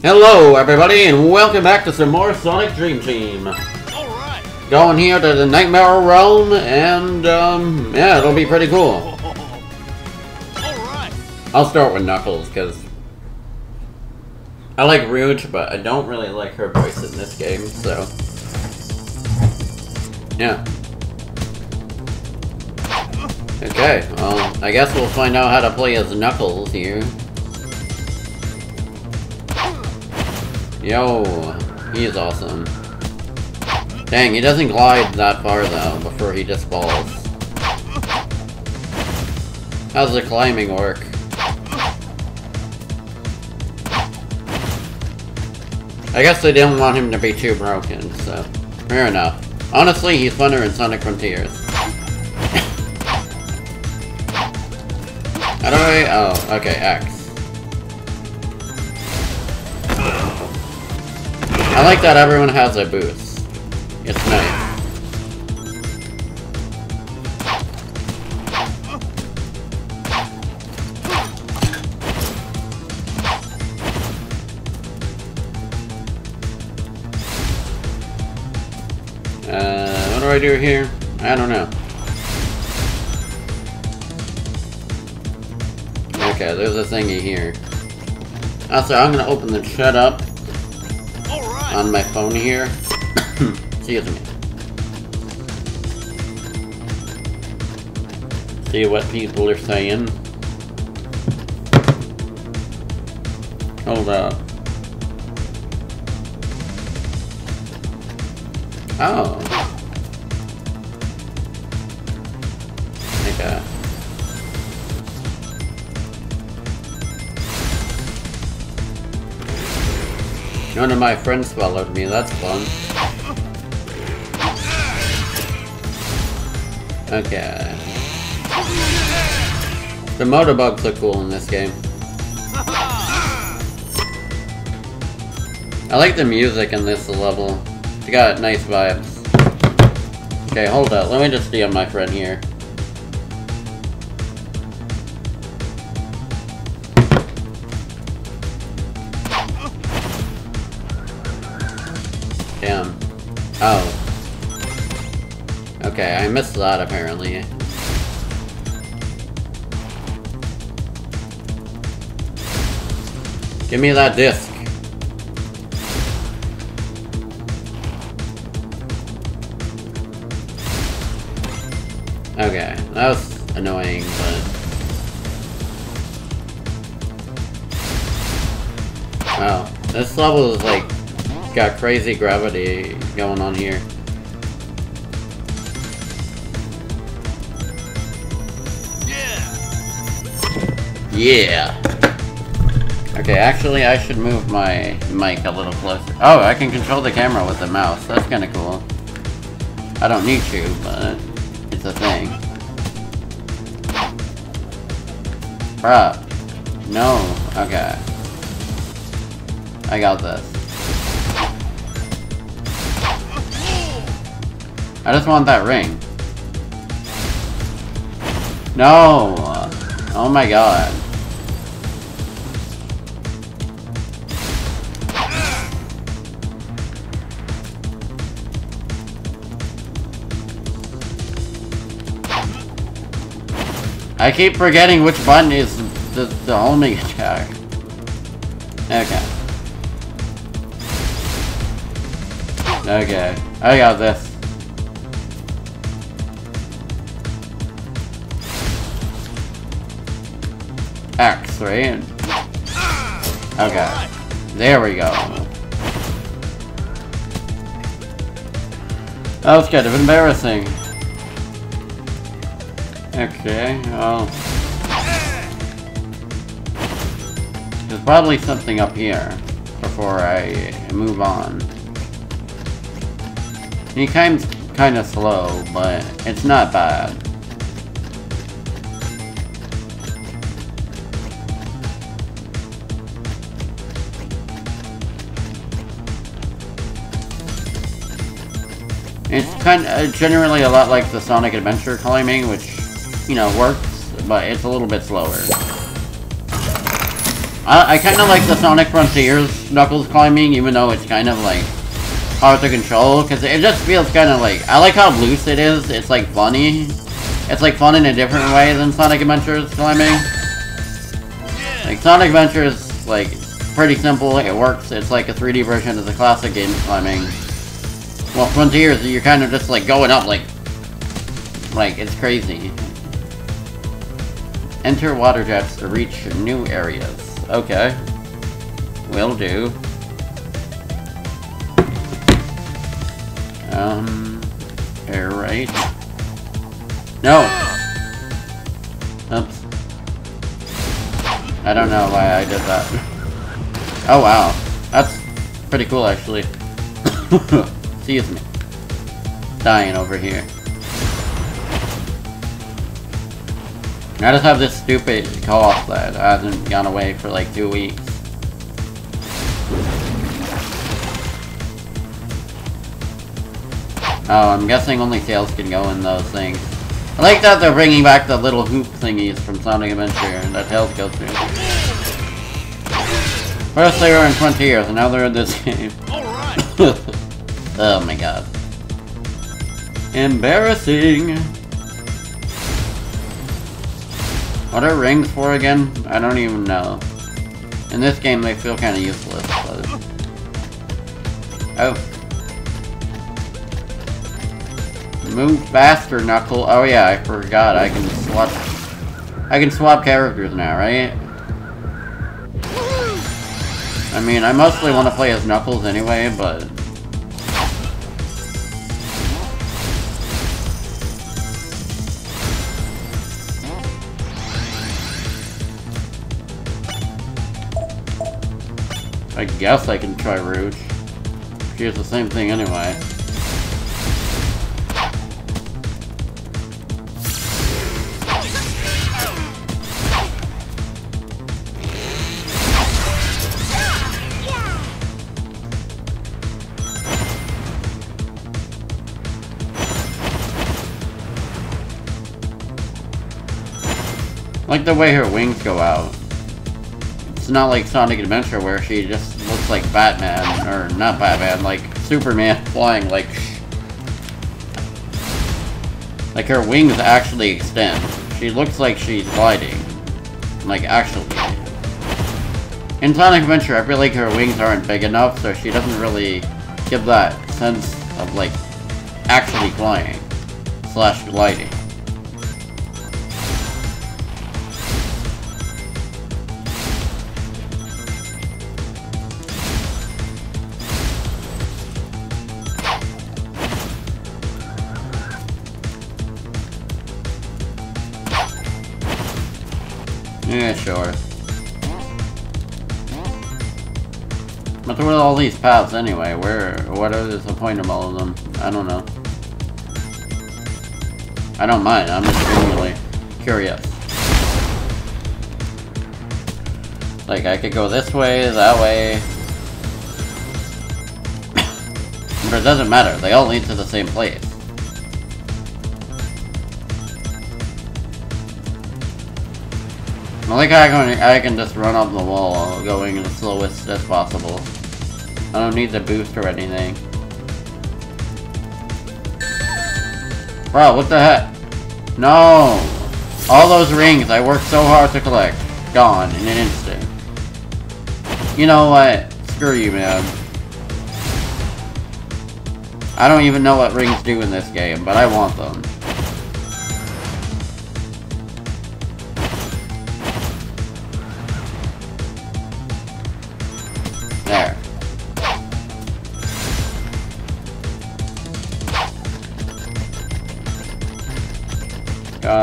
Hello, everybody, and welcome back to some more Sonic Dream Team. Alright! Going here to the Nightmare Realm, and, um, yeah, it'll be pretty cool. Alright! I'll start with Knuckles, because I like Rouge, but I don't really like her voice in this game, so... Yeah. Okay, well, I guess we'll find out how to play as Knuckles here. Yo, he is awesome. Dang, he doesn't glide that far though, before he just falls. How's the climbing work? I guess they didn't want him to be too broken, so fair enough. Honestly, he's funner in Sonic Frontiers. How do I? Oh, okay, X. I like that everyone has a boost. It's nice. Uh, what do I do here? I don't know. Okay, there's a thingy here. Also, I'm gonna open the shut up! On my phone here. Excuse me. See what people are saying. Hold up. Oh. None of my friends followed me, that's fun. Okay. The motobugs look cool in this game. I like the music in this level. It's got nice vibes. Okay, hold up. Let me just DM my friend here. I missed that apparently. Give me that disc. Okay, that was annoying, but... Wow, this level is like, got crazy gravity going on here. Yeah! Okay, actually I should move my mic a little closer. Oh, I can control the camera with the mouse. That's kinda cool. I don't need to, but it's a thing. Bruh. No. Okay. I got this. I just want that ring. No! Oh my god. I keep forgetting which button is the, the homing attack. Okay. Okay. I got this. X, right? Okay. There we go. That was kind of embarrassing. Okay, well... There's probably something up here before I move on. He kind kind of slow, but it's not bad. It's kind of generally a lot like the Sonic Adventure climbing, which, you know, works, but it's a little bit slower. I, I kind of like the Sonic Frontiers Knuckles climbing, even though it's kind of like hard to control, because it just feels kind of like, I like how loose it is, it's like funny. It's like fun in a different way than Sonic Adventures climbing. Like Sonic Adventures, like, pretty simple, it works, it's like a 3D version of the classic game climbing. Well, Frontiers, you're kind of just like going up like, like, it's crazy. Enter water jets to reach new areas. Okay. Will do. Um, air right. No! Oops. I don't know why I did that. Oh wow. That's pretty cool actually. Excuse me. Dying over here. I just have this stupid cough that hasn't gone away for like two weeks. Oh, I'm guessing only Tails can go in those things. I like that they're bringing back the little hoop thingies from Sonic Adventure and that Tails goes through. First they were in Frontiers, and now they're in this game. Alright. oh my god. Embarrassing! What are rings for again? I don't even know. In this game they feel kinda useless, but... Oh. Move faster, Knuckle. Oh yeah, I forgot. I can swap... I can swap characters now, right? I mean, I mostly want to play as Knuckles anyway, but... I guess I can try Rouge. She has the same thing anyway. like the way her wings go out. It's not like Sonic Adventure where she just looks like Batman, or not Batman, like Superman flying like... Like her wings actually extend. She looks like she's gliding. Like actually. In Sonic Adventure, I feel like her wings aren't big enough, so she doesn't really give that sense of like actually flying slash gliding. These paths anyway? Where, what is the point of all of them? I don't know. I don't mind, I'm just genuinely curious. Like, I could go this way, that way. but it doesn't matter, they all lead to the same place. I like how I can, I can just run up the wall going the slowest as possible. I don't need the boost or anything. Bro, what the heck? No! All those rings I worked so hard to collect. Gone in an instant. You know what? Screw you, man. I don't even know what rings do in this game, but I want them.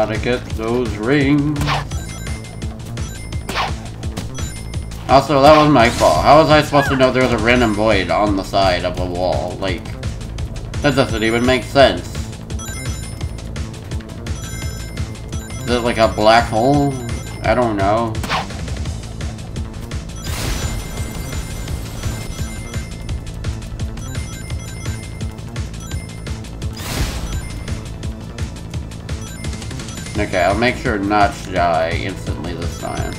Gotta get those rings. Also, that was my fault. How was I supposed to know there was a random void on the side of a wall? Like, that doesn't even make sense. Is it like a black hole? I don't know. Okay, I'll make sure not to die instantly this time.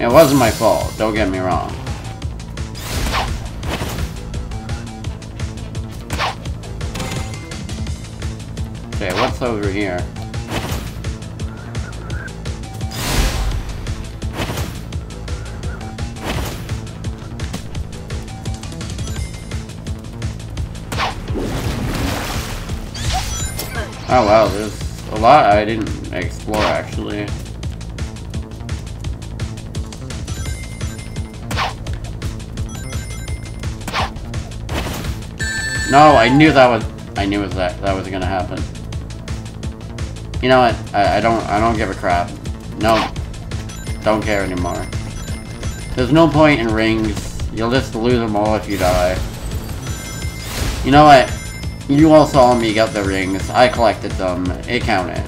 It wasn't my fault, don't get me wrong. Okay, what's over here? Oh wow, there's a lot I didn't explore actually. No, I knew that was I knew was that that was gonna happen. You know what? I, I don't I don't give a crap. No. Don't care anymore. There's no point in rings. You'll just lose them all if you die. You know what? You all saw me get the rings. I collected them. It counted.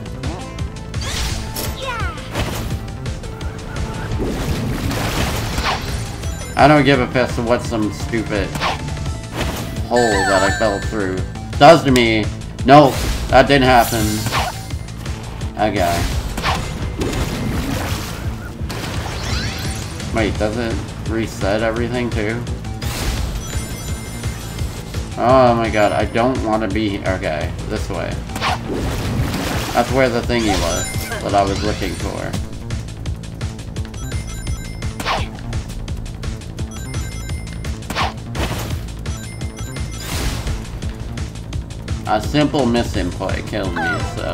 I don't give a piss what some stupid hole that I fell through does to me. No, that didn't happen. Okay. Wait, does it reset everything too? Oh my god, I don't want to be here. Okay, this way. That's where the thingy was that I was looking for. A simple misinput killed me, so...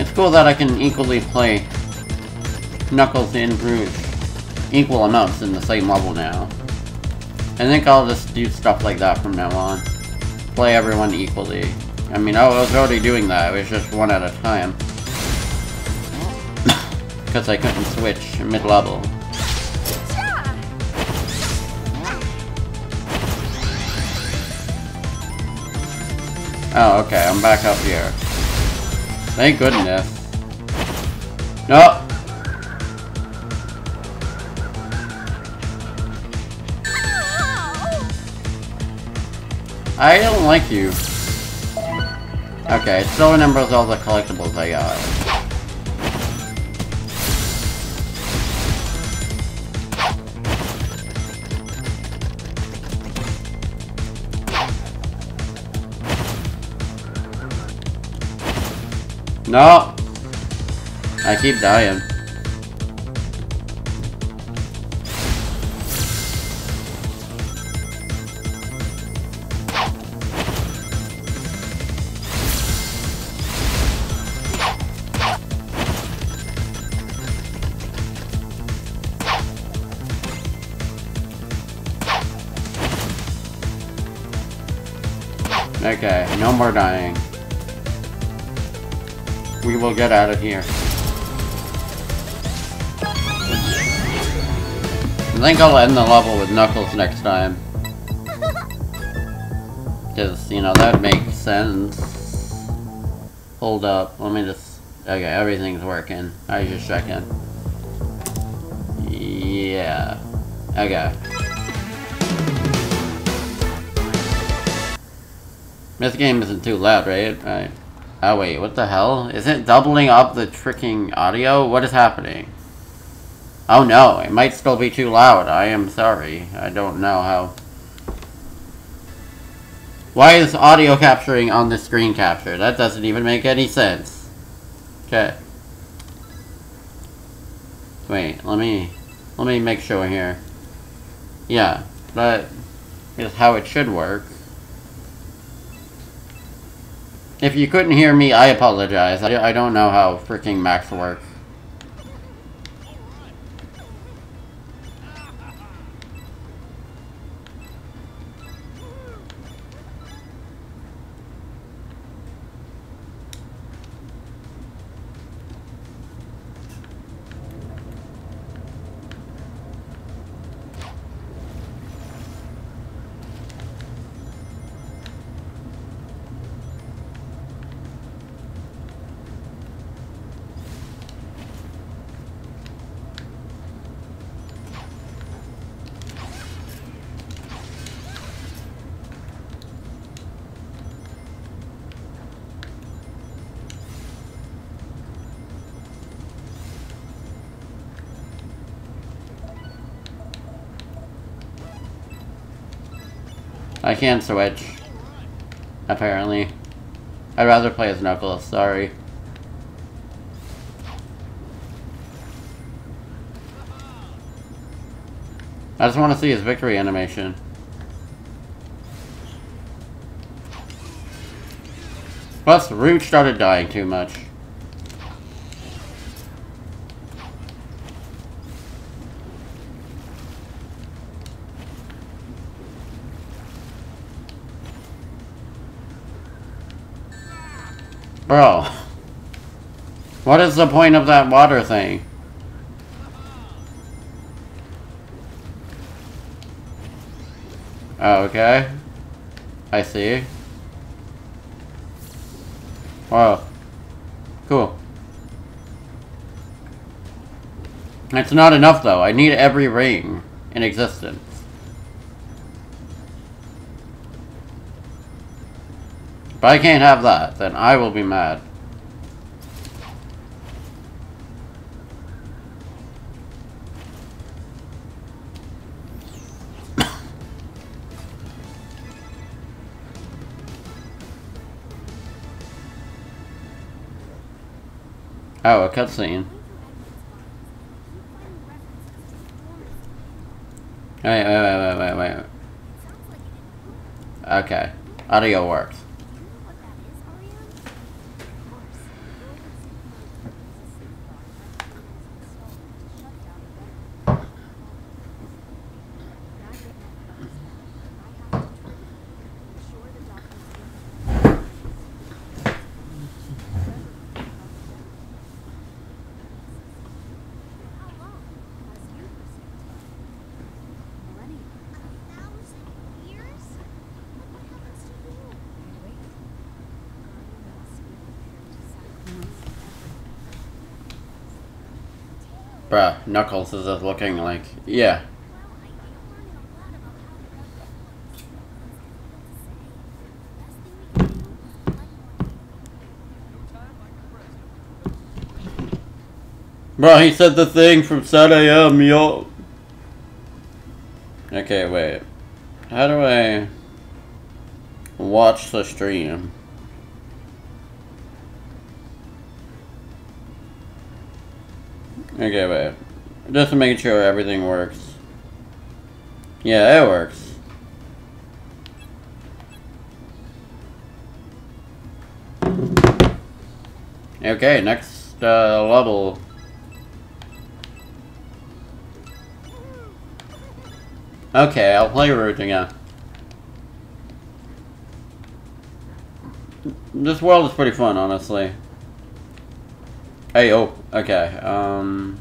It's cool that I can equally play Knuckles and Rouge equal amounts in the same level now. I think I'll just do stuff like that from now on. Play everyone equally. I mean, I was already doing that, it was just one at a time. Because I couldn't switch mid-level. Oh, okay, I'm back up here. Thank goodness. No! I don't like you. Okay, it still remembers all the collectibles I got. No! I keep dying. Get out of here. I think I'll end the level with Knuckles next time. Because, you know, that would make sense. Hold up, let me just... Okay, everything's working. I was just checking. Yeah. Okay. This game isn't too loud, right? Right. Oh wait, what the hell? Is it doubling up the tricking audio? What is happening? Oh no, it might still be too loud. I am sorry. I don't know how... Why is audio capturing on the screen capture? That doesn't even make any sense. Okay. Wait, let me... Let me make sure here. Yeah, that is how it should work. If you couldn't hear me, I apologize. I, I don't know how freaking Macs work. Can't switch. Apparently. I'd rather play as Knuckles, sorry. I just want to see his victory animation. Plus, Rouge started dying too much. Bro. What is the point of that water thing? Oh, okay. I see. Wow. Cool. That's not enough though. I need every ring in existence. If I can't have that, then I will be mad. oh, a cutscene. Wait, wait, wait, wait, wait, wait. Okay. Audio works. Knuckles is looking like, yeah. Bro, he said the thing from 7 a.m., um, yo. Okay, wait. How do I watch the stream? Okay, wait. Just make sure everything works. Yeah, it works. Okay, next uh, level. Okay, I'll play Rouge again. This world is pretty fun, honestly. Hey, oh, okay, um...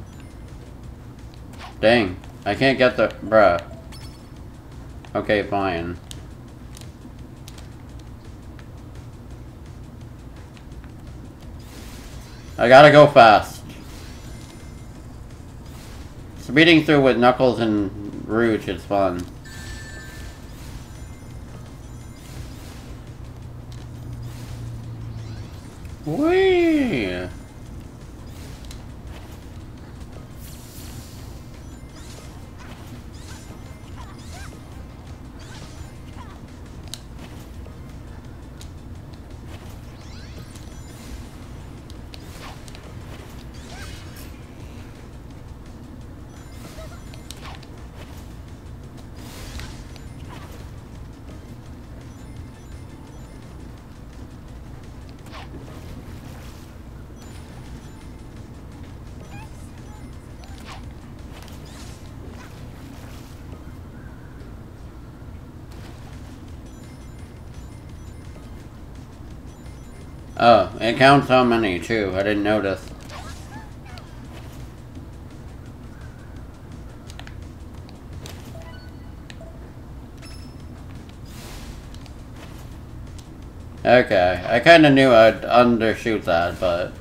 Dang, I can't get the... bruh. Okay, fine. I gotta go fast. Speeding through with Knuckles and Rouge is fun. Whee! It counts how many too. I didn't notice. Okay, I kind of knew I'd undershoot that, but...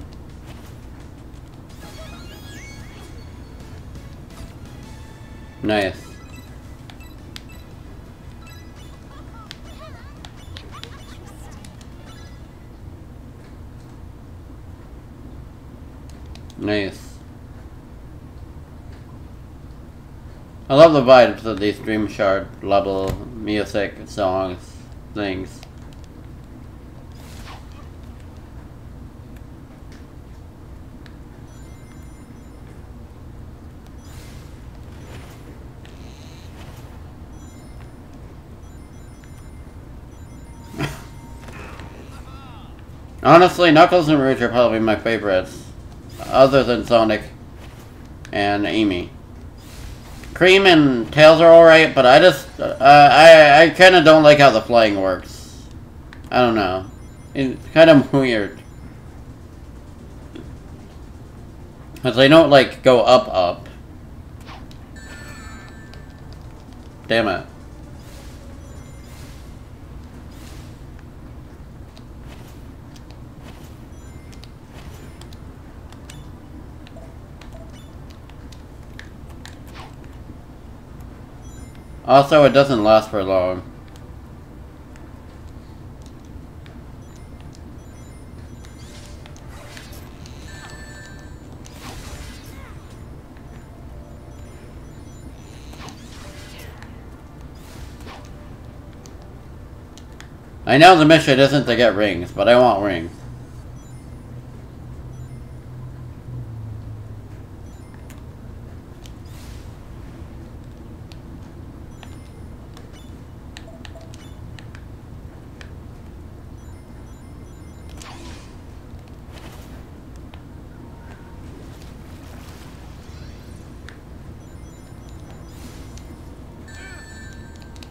Nice. I love the vibes of these Dream Shard level music, songs, things. Honestly, Knuckles and Rouge are probably my favorites, other than Sonic and Amy. Cream and Tails are alright, but I just, uh, I, I kind of don't like how the flying works. I don't know. It's kind of weird. Because they don't, like, go up, up. Damn it. Also, it doesn't last for long. I know the mission isn't to get rings, but I want rings.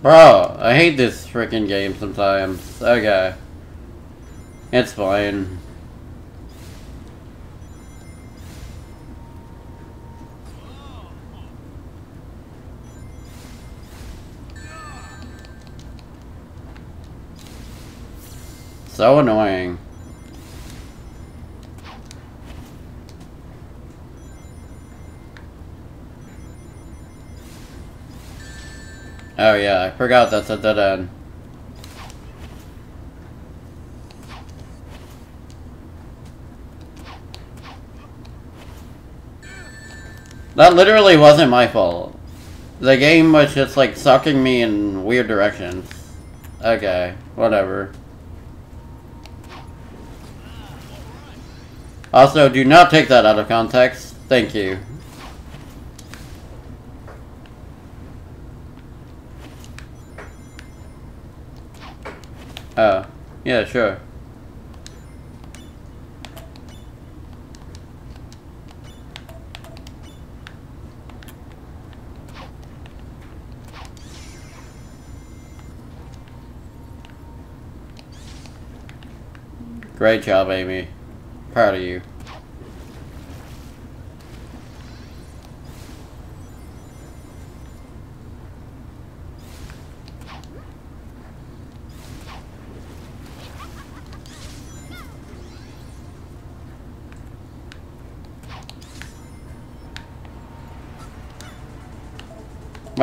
Bro, I hate this freaking game sometimes. Okay. It's fine. So annoying. Oh yeah, I forgot that's a dead end. Um, that literally wasn't my fault. The game was just like sucking me in weird directions. Okay, whatever. Also, do not take that out of context. Thank you. Oh, yeah, sure. Great job, Amy. Proud of you.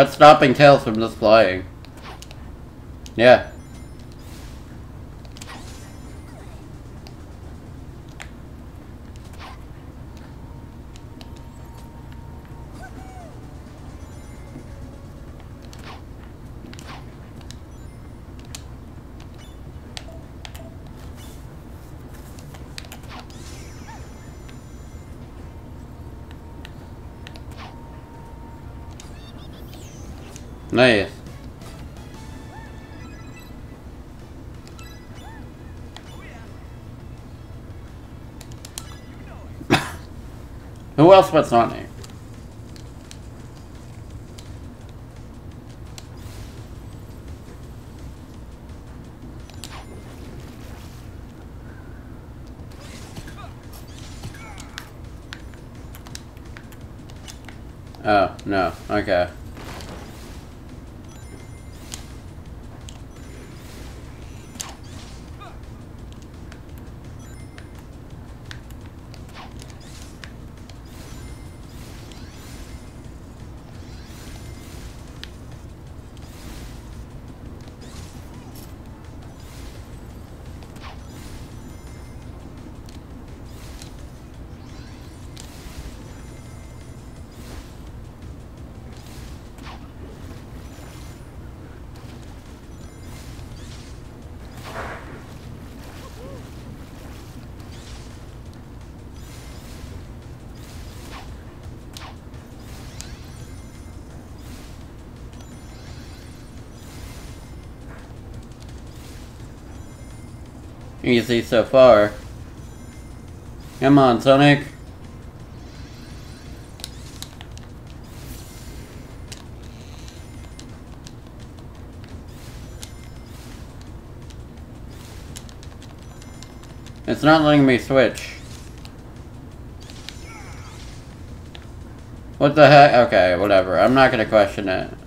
What's stopping Tails from just flying? Yeah. Nice. Who else but Sonic? Oh, no. Okay. Easy so far. Come on, Sonic. It's not letting me switch. What the heck? Okay, whatever. I'm not gonna question it.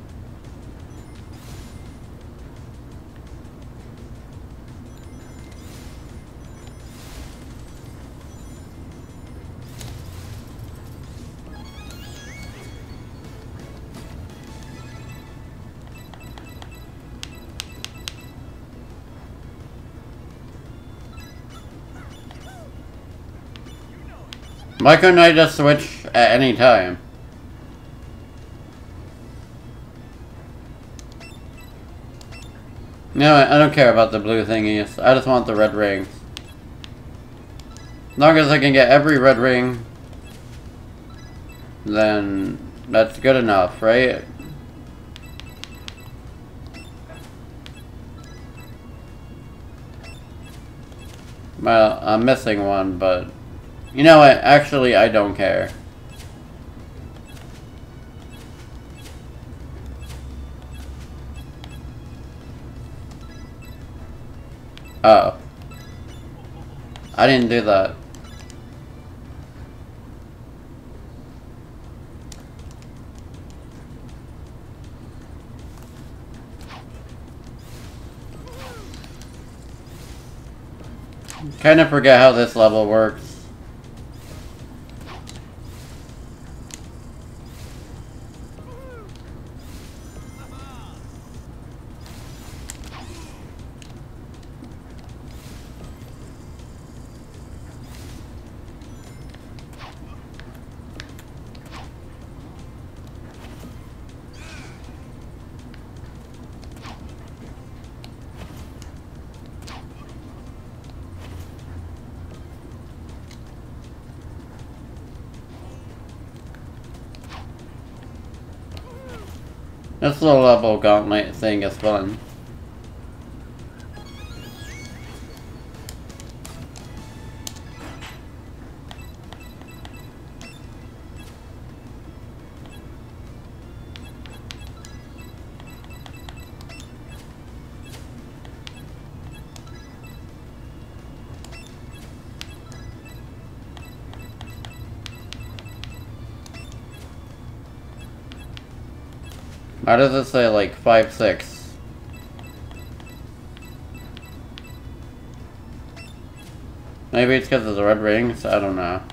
Why couldn't I just switch at any time? No, I don't care about the blue thingies. I just want the red rings. As long as I can get every red ring, then that's good enough, right? Well, I'm missing one, but... You know what? Actually, I don't care. Oh. I didn't do that. Kind of forget how this level works. Little level gauntlet thing is fun. Why does it say like 5, 6? Maybe it's because of the red rings? I don't know.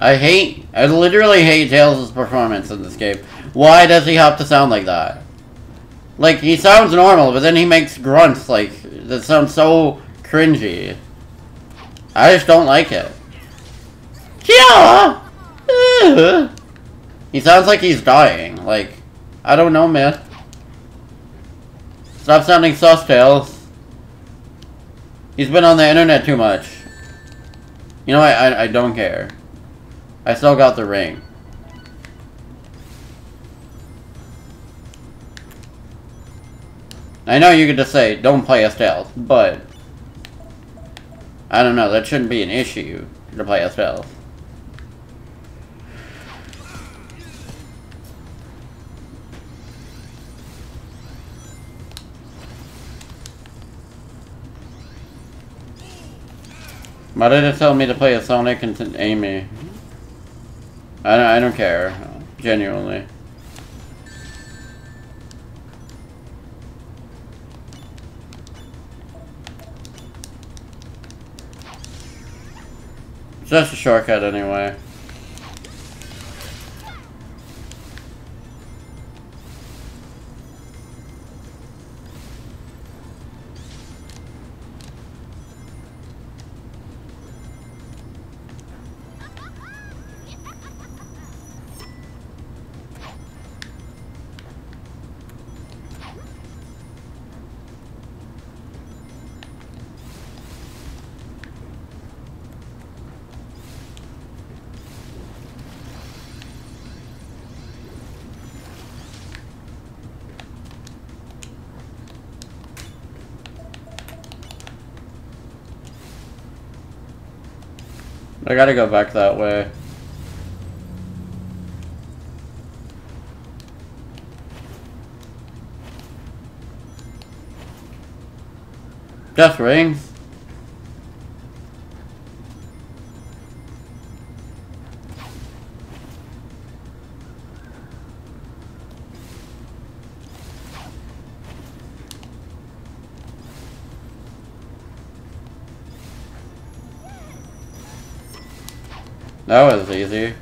I hate, I literally hate Tails' performance in this game. Why does he have to sound like that? Like, he sounds normal, but then he makes grunts, like, that sounds so cringy. I just don't like it. Yeah! He sounds like he's dying. Like, I don't know, man. Stop sounding sus, Tails. He's been on the internet too much. You know, I, I, I don't care. I still got the ring. I know you could just say, don't play as Tails, but... I don't know, that shouldn't be an issue to play as Tails. Why did it tell me to play a Sonic and Amy? I don't, I don't care. Genuinely. It's just a shortcut anyway. I gotta go back that way. Death rings. That was easy.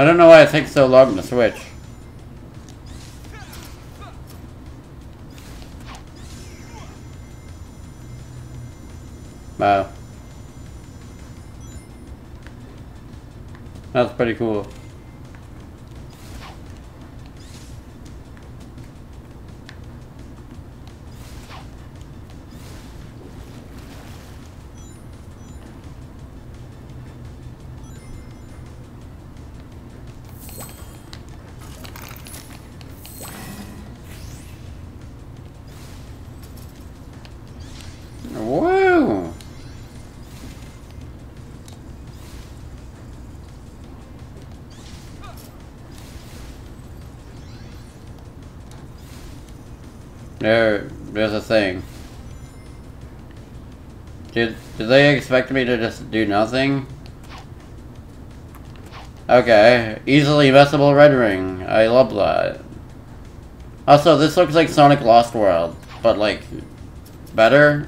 I don't know why it takes so long to switch. Wow. That's pretty cool. Expect me to just do nothing? Okay, easily messable red ring. I love that. Also, this looks like Sonic Lost World, but like, better?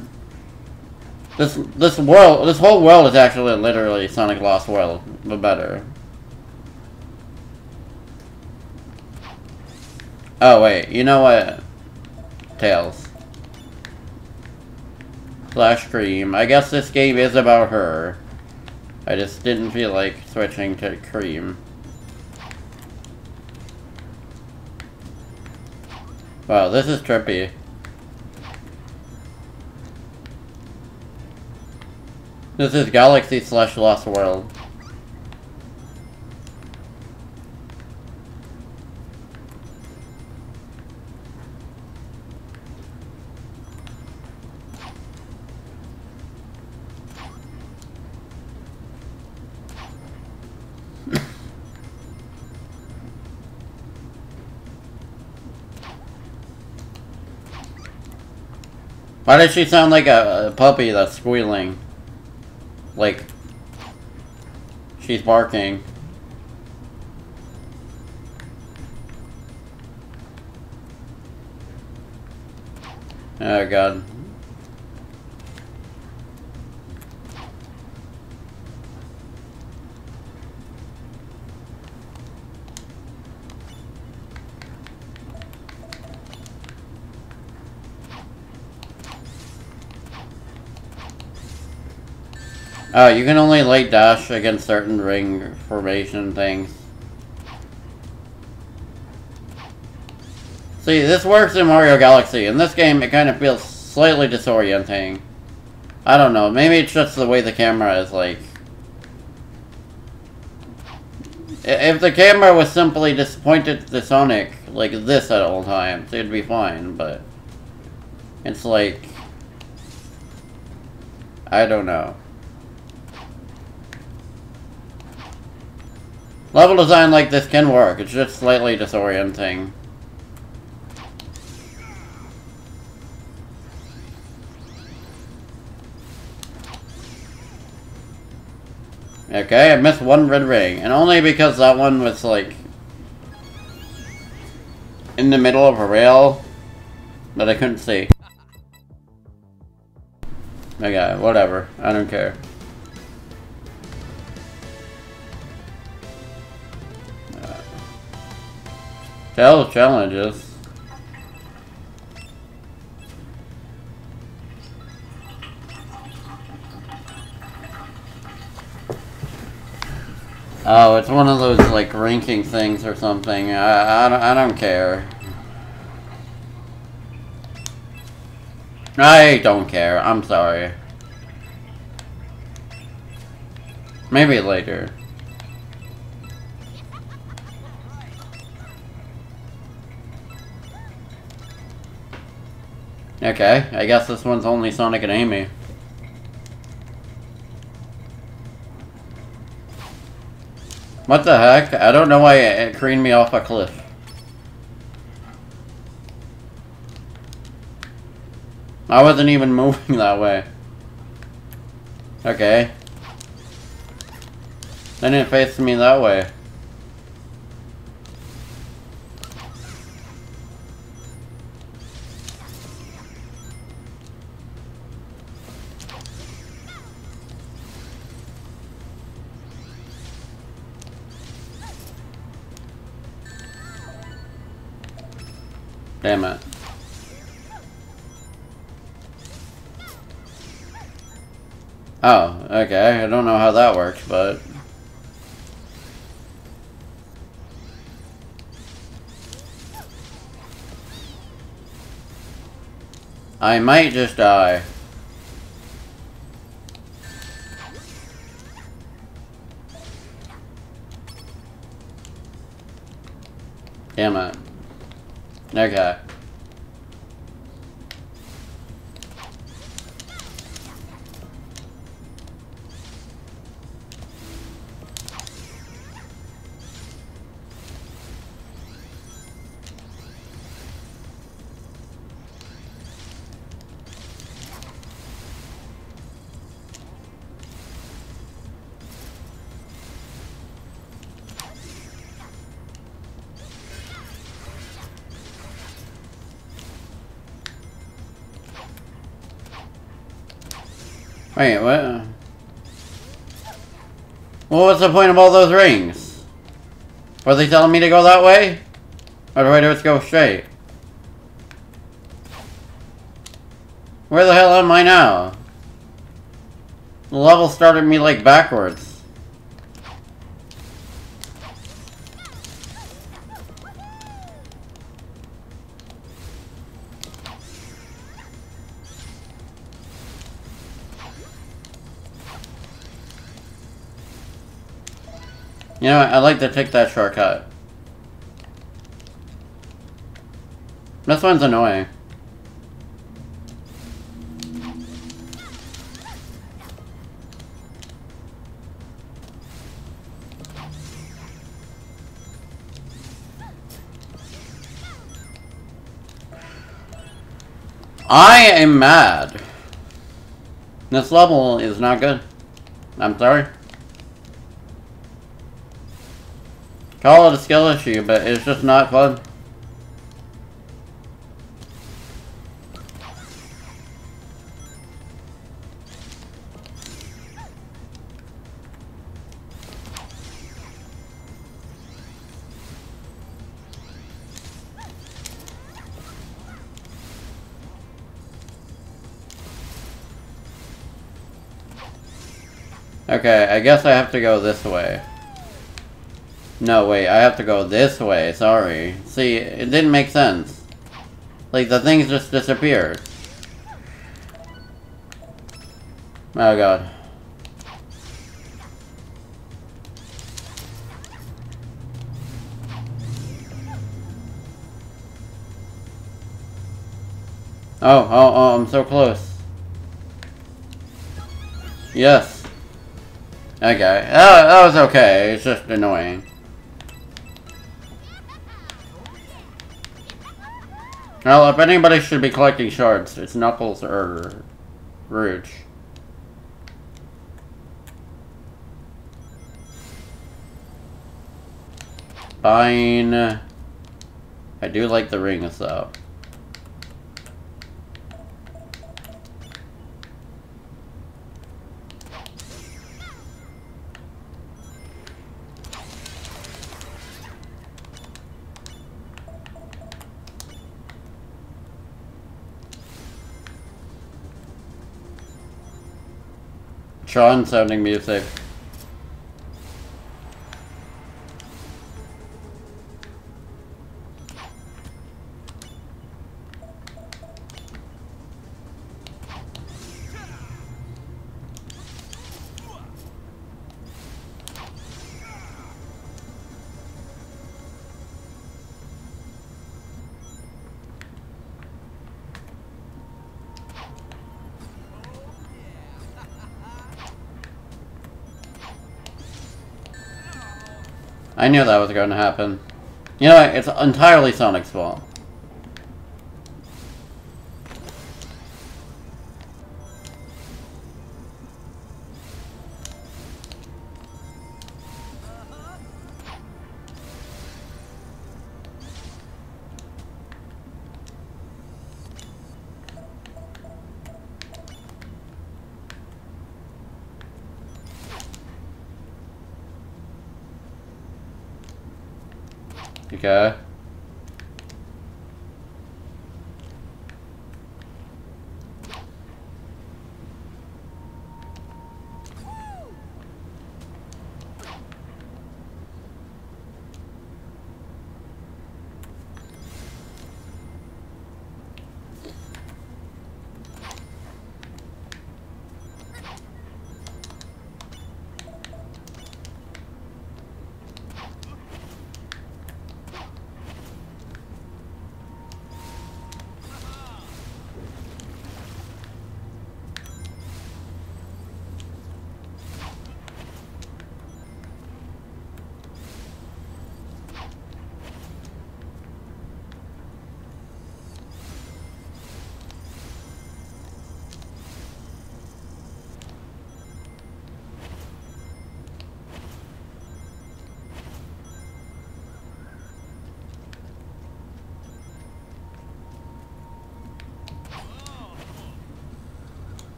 This this world, this whole world is actually literally Sonic Lost World, but better. Oh wait, you know what? Tails. Slash Cream. I guess this game is about her. I just didn't feel like switching to Cream. Wow, this is trippy. This is Galaxy slash Lost World. Why does she sound like a, a puppy that's squealing? Like, she's barking. Oh god. Oh, you can only light dash against certain ring formation things. See, this works in Mario Galaxy. In this game, it kind of feels slightly disorienting. I don't know. Maybe it's just the way the camera is, like... If the camera was simply just pointed to Sonic like this at all times, it'd be fine, but... It's like... I don't know. Level design like this can work, it's just slightly disorienting. Okay, I missed one red ring, and only because that one was like in the middle of a rail that I couldn't see. Okay, whatever. I don't care. Tell challenges. Oh, it's one of those like ranking things or something. I I don't, I don't care. I don't care. I'm sorry. Maybe later. Okay, I guess this one's only Sonic and Amy. What the heck? I don't know why it careened me off a cliff. I wasn't even moving that way. Okay. Then it faced me that way. Damn it. Oh, okay. I don't know how that works, but... I might just die. Damn it. Okay. Wait, what? Well, what's the point of all those rings? Were they telling me to go that way? Or do I just go straight? Where the hell am I now? The level started me like backwards. You know, I like to take that shortcut. This one's annoying. I am mad. This level is not good. I'm sorry. Call it a skill issue, but it's just not fun. Okay, I guess I have to go this way. No, wait, I have to go this way, sorry. See, it didn't make sense. Like, the things just disappeared. Oh god. Oh, oh, oh, I'm so close. Yes. Okay. Oh, that was okay. It's just annoying. Well, if anybody should be collecting shards, it's Knuckles or Rouge. Fine. I do like the rings, though. Sean sounding music. I knew that was going to happen. You know, it's entirely Sonic's fault.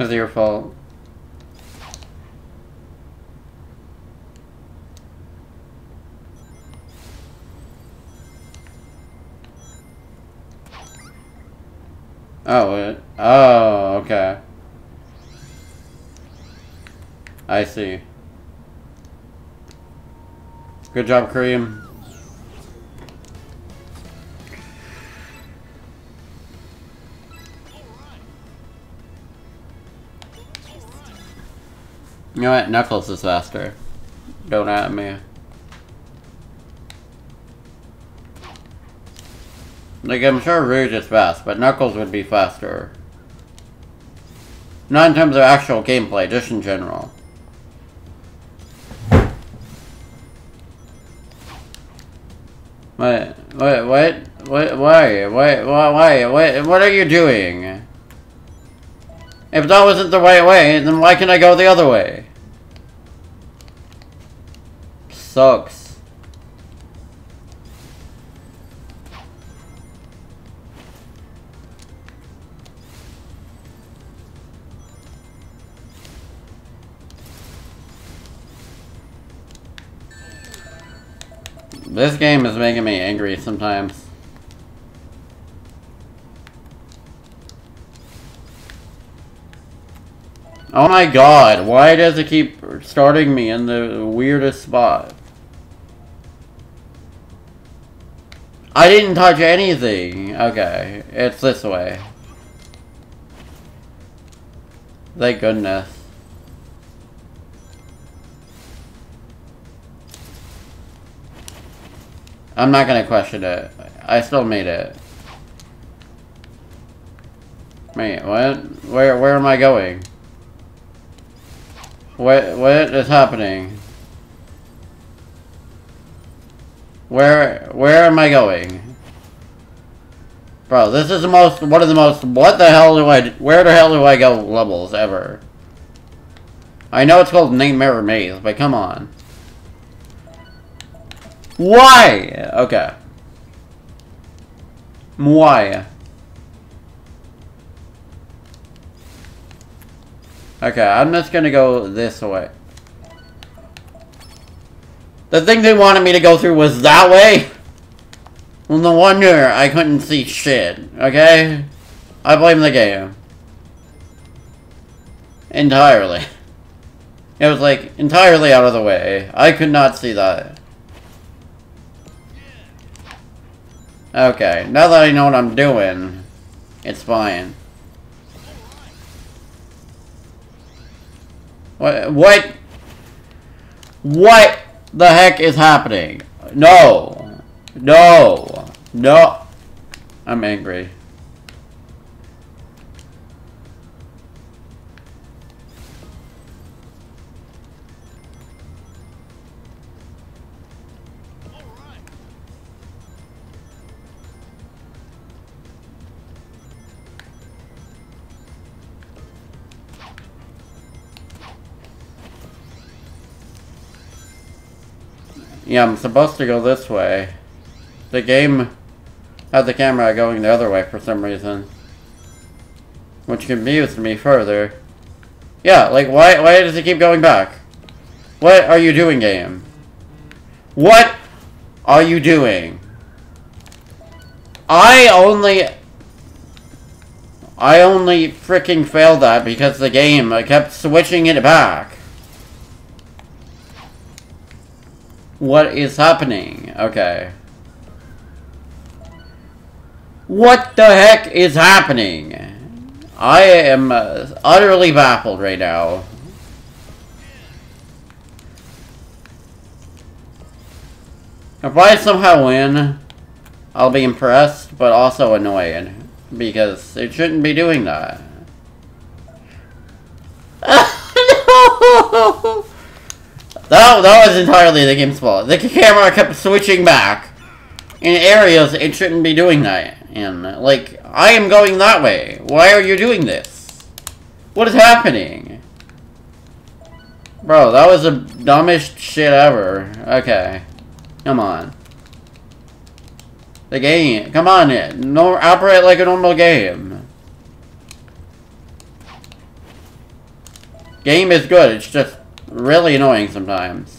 It's your fault. Oh, it, oh, okay. I see. Good job, Cream. You know what? Knuckles is faster. Don't at me. Like, I'm sure Rouge is fast, but Knuckles would be faster. Not in terms of actual gameplay, just in general. What? What? What? What? Why? Why? Why? Why? What are you doing? If that wasn't the right way, then why can I go the other way? This game is making me angry sometimes. Oh my god, why does it keep starting me in the weirdest spot? I didn't touch anything. Okay, it's this way. Thank goodness. I'm not gonna question it. I still made it. Wait, what? Where, where am I going? What, what is happening? Where, where am I going? Bro, this is the most, one of the most, what the hell do I, where the hell do I go levels ever? I know it's called Nightmare Maze, but come on. Why? Okay. Why? Okay, I'm just gonna go this way. The thing they wanted me to go through was that way? Well, no wonder I couldn't see shit, okay? I blame the game. Entirely. It was like, entirely out of the way. I could not see that. Okay, now that I know what I'm doing, it's fine. What? What? What the heck is happening? No. No. No. I'm angry. Yeah, I'm supposed to go this way. The game had the camera going the other way for some reason. Which confused me further. Yeah, like, why, why does it keep going back? What are you doing, game? What are you doing? I only... I only freaking failed that because the game kept switching it back. What is happening? Okay. What the heck is happening? I am uh, utterly baffled right now. If I somehow win, I'll be impressed, but also annoyed. Because it shouldn't be doing that. no! That, that was entirely the game's fault. The camera kept switching back. In areas it shouldn't be doing that. And, like, I am going that way. Why are you doing this? What is happening? Bro, that was the dumbest shit ever. Okay. Come on. The game. Come on, it. no, operate like a normal game. Game is good, it's just really annoying sometimes.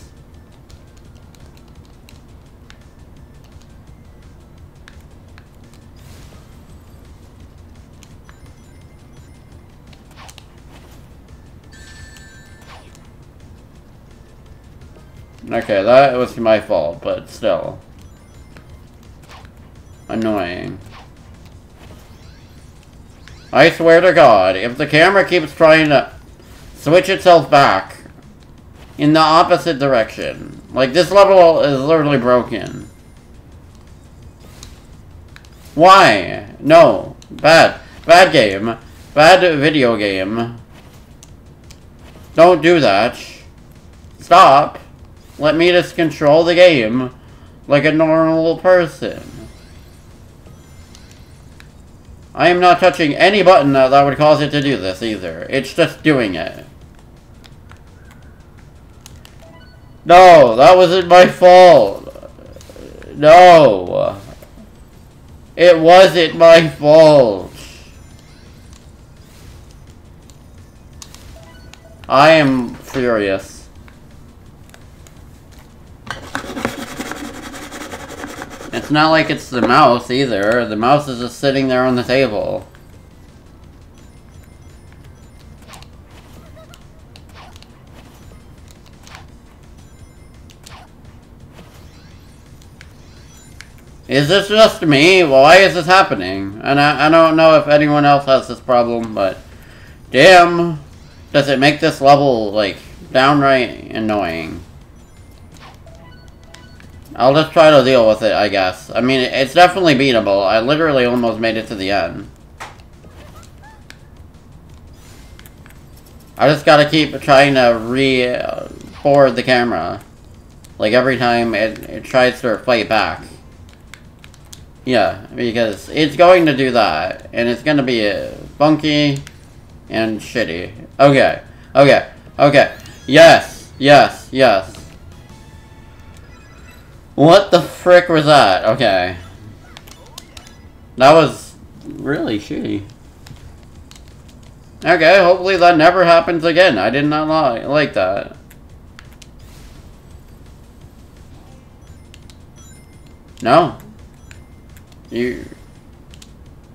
Okay, that was my fault, but still. Annoying. I swear to God, if the camera keeps trying to switch itself back in the opposite direction, like this level is literally broken. Why? No. Bad. Bad game. Bad video game. Don't do that. Stop. Let me just control the game like a normal person. I am not touching any button that, would cause it to do this either. It's just doing it. No, that wasn't my fault. No. It wasn't my fault. I am furious. it's not like it's the mouse either. The mouse is just sitting there on the table. Is this just me? Why is this happening? And I, I don't know if anyone else has this problem, but damn, does it make this level, like, downright annoying. I'll just try to deal with it, I guess. I mean, it's definitely beatable. I literally almost made it to the end. I just gotta keep trying to re-forward the camera. Like, every time it, it tries to fight back. Yeah, because it's going to do that. And it's gonna be uh, funky and shitty. Okay, okay, okay. Yes, yes, yes. What the frick was that? Okay. That was really shitty. Okay, hopefully that never happens again. I did not li like that. No. You...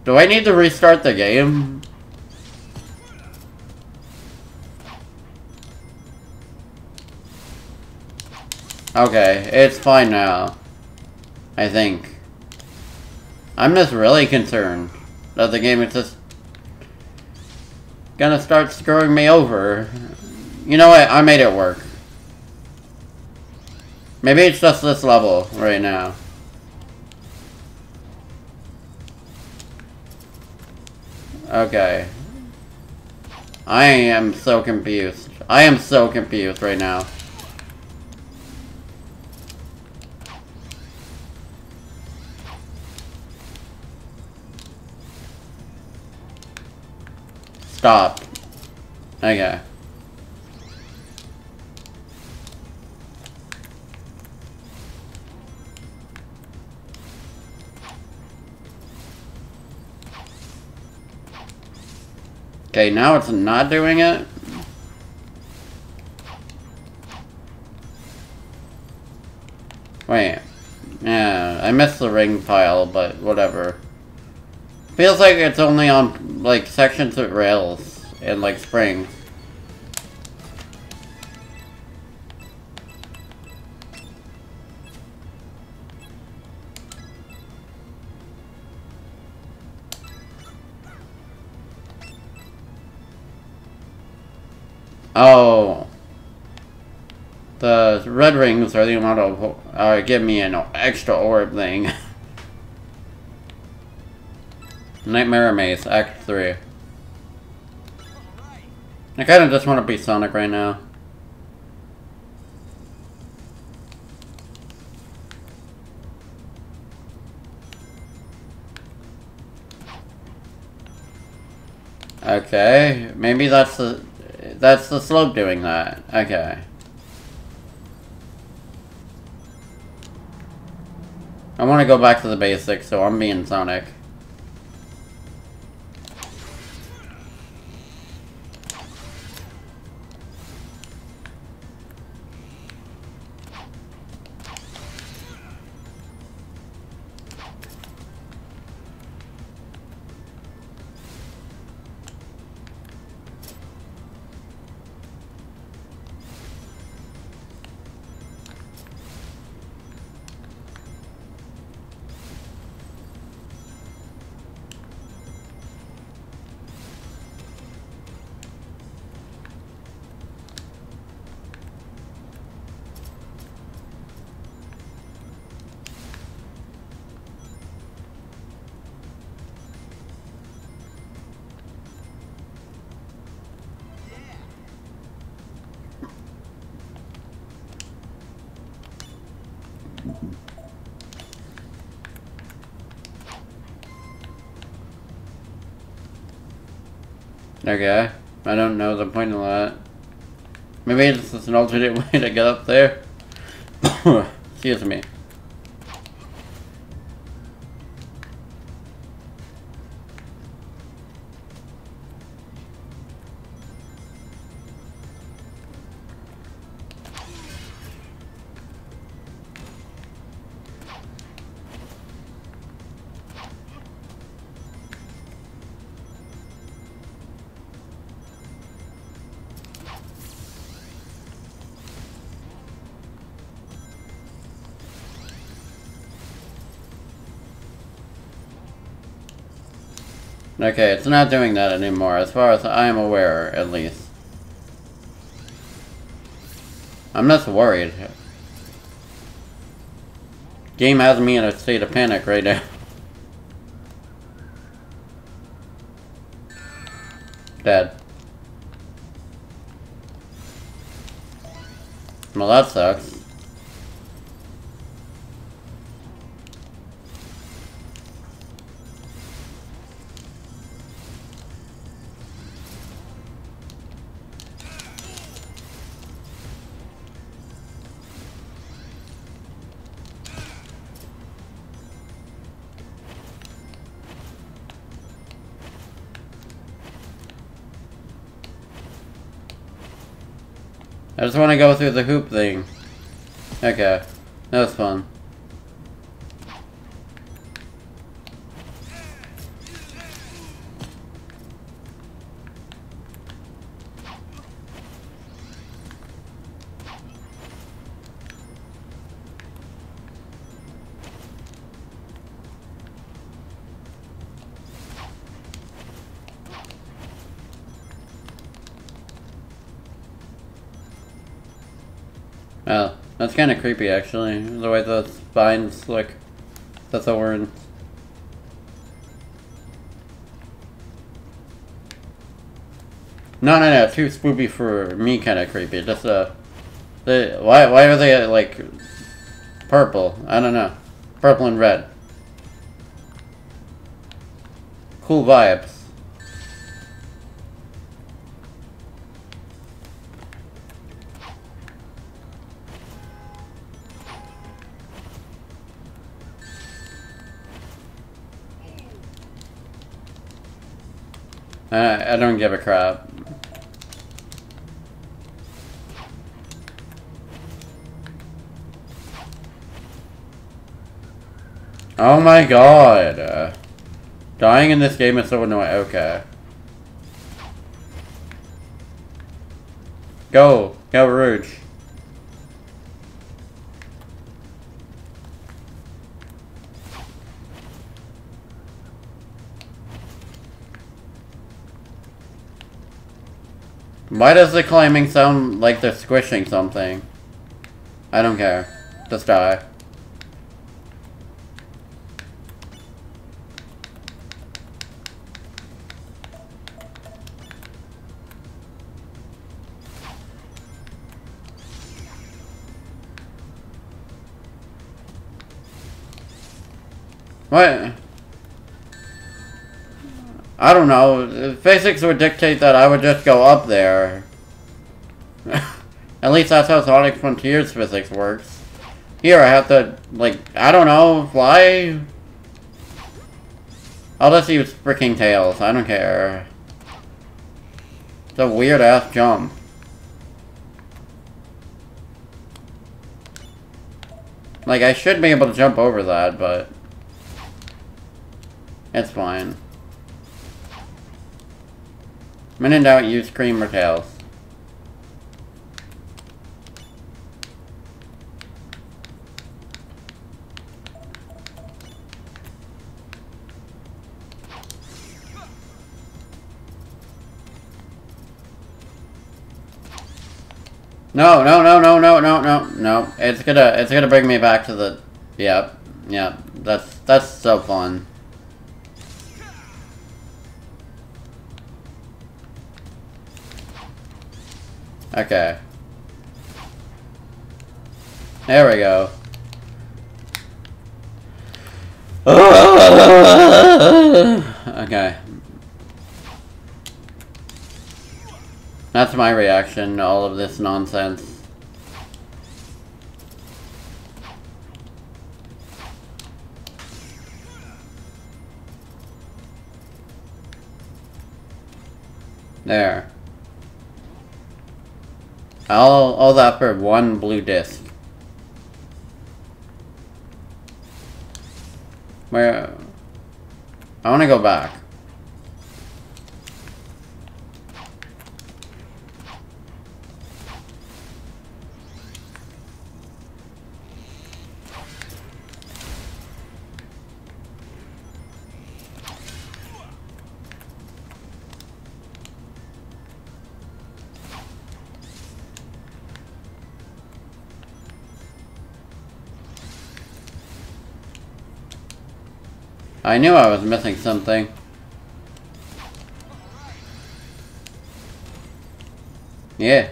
Do I need to restart the game? Okay, it's fine now. I think. I'm just really concerned that the game is just gonna start screwing me over. You know what? I made it work. Maybe it's just this level right now. Okay. I am so confused. I am so confused right now. Stop. Okay. Okay, now it's not doing it? Wait. Yeah, I missed the ring pile, but whatever. Feels like it's only on, like, sections of rails and, like, springs. Red rings are the amount of, uh, give me an extra orb thing. Nightmare Maze, Act 3. I kinda just want to be Sonic right now. Okay, maybe that's the that's the slope doing that. Okay. I want to go back to the basics, so I'm being Sonic. Okay. I don't know the point of that. Maybe it's just an alternate way to get up there. Excuse me. It's not doing that anymore, as far as I am aware, at least. I'm just worried. Game has me in a state of panic right now. Dead. Well, that sucks. I just want to go through the hoop thing. Okay. That was fun. Kind of creepy actually, the way the spines look. That's the thorns. No, no, no, too spoopy for me kind of creepy. Just, uh, they, why, why are they, uh, like, purple? I don't know. Purple and red. Cool vibes. I, I don't give a crap. Oh my god. Uh, dying in this game is so annoying. Okay. Go. Go, Rouge. Why does the climbing sound like they're squishing something? I don't care. Just die. What? I don't know. Physics would dictate that I would just go up there. At least that's how Sonic Frontiers physics works. Here, I have to, like, I don't know, fly? I'll just use freaking tails. I don't care. It's a weird-ass jump. Like, I should be able to jump over that, but... It's fine. When in doubt, use cream or tails. No, no, no, no, no, no, no, no. It's gonna, it's gonna bring me back to the, yep, yep. That's, that's so fun. Okay. There we go. okay. That's my reaction to all of this nonsense. There. All, all that for one blue disc. Where... I want to go back. I knew I was missing something. Yeah.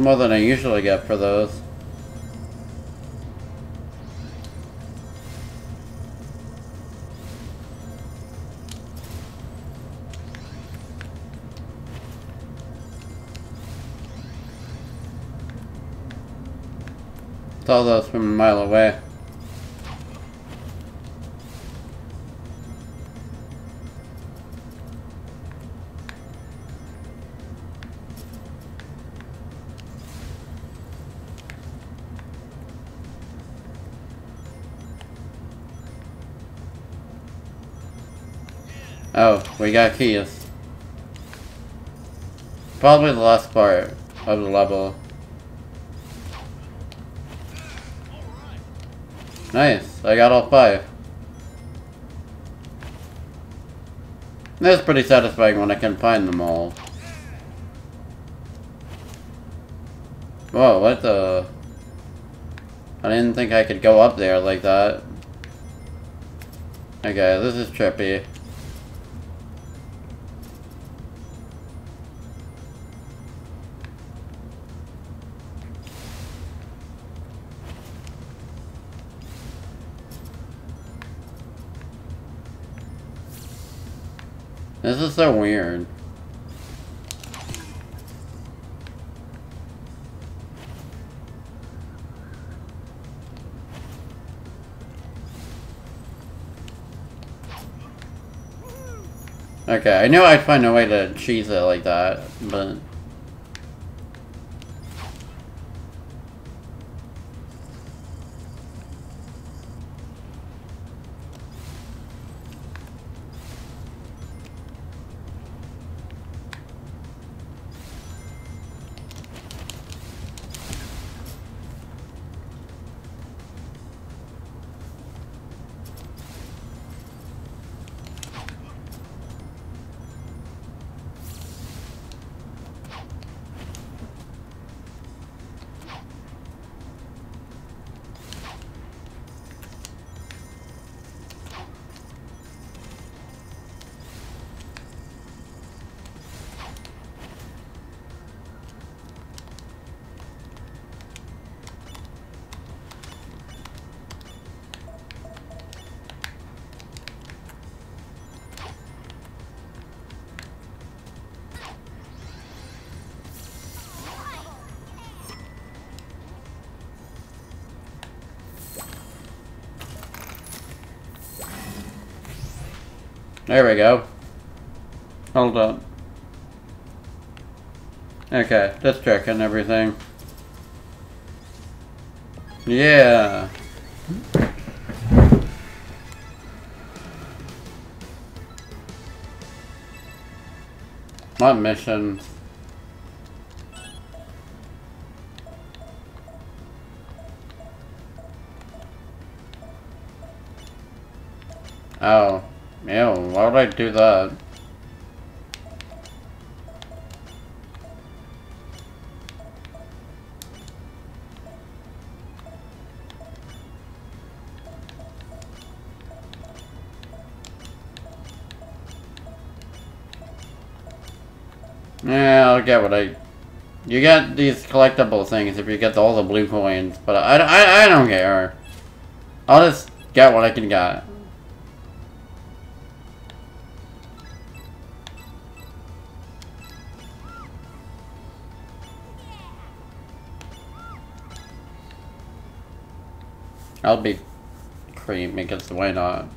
More than I usually get for those. Saw those from a mile away. Got keys. Probably the last part of the level. Nice, I got all five. That's pretty satisfying when I can find them all. Whoa, what the... I didn't think I could go up there like that. Okay, this is trippy. This is so weird. Okay, I knew I'd find a way to cheese it like that, but... There we go. Hold up. Okay, just checking everything. Yeah. What mission? Would I do that? Yeah, I'll get what I... You get these collectible things if you get all the blue coins, but I, I, I don't care. I'll just get what I can get. I'll be Cream because why not?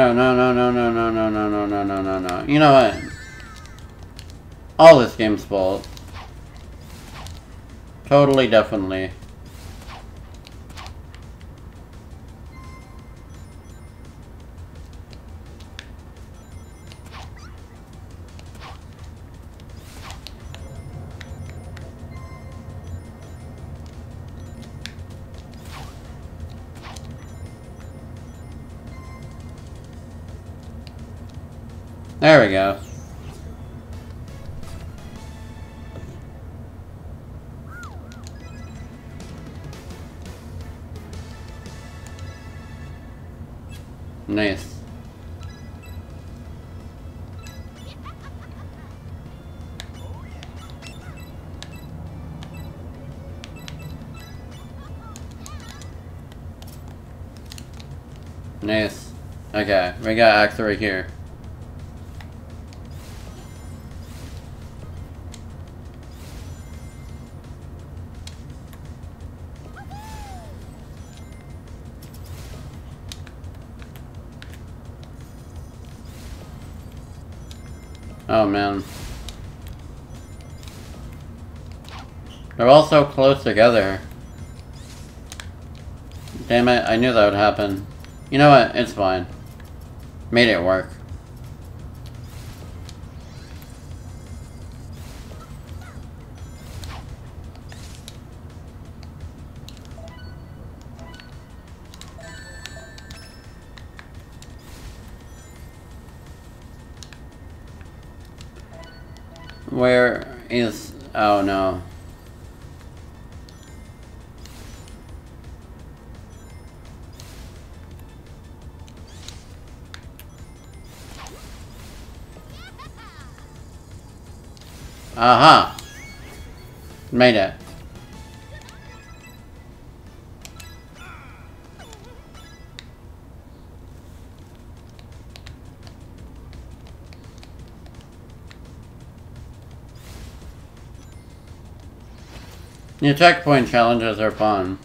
No, no, no, no, no, no, no, no, no, no, no, no, no. You know what? All this game's fault. Totally, definitely. There we go. Nice. Nice. Okay, we got Act 3 here. They're all so close together. Damn it, I knew that would happen. You know what, it's fine. Made it work. New checkpoint challenges are fun.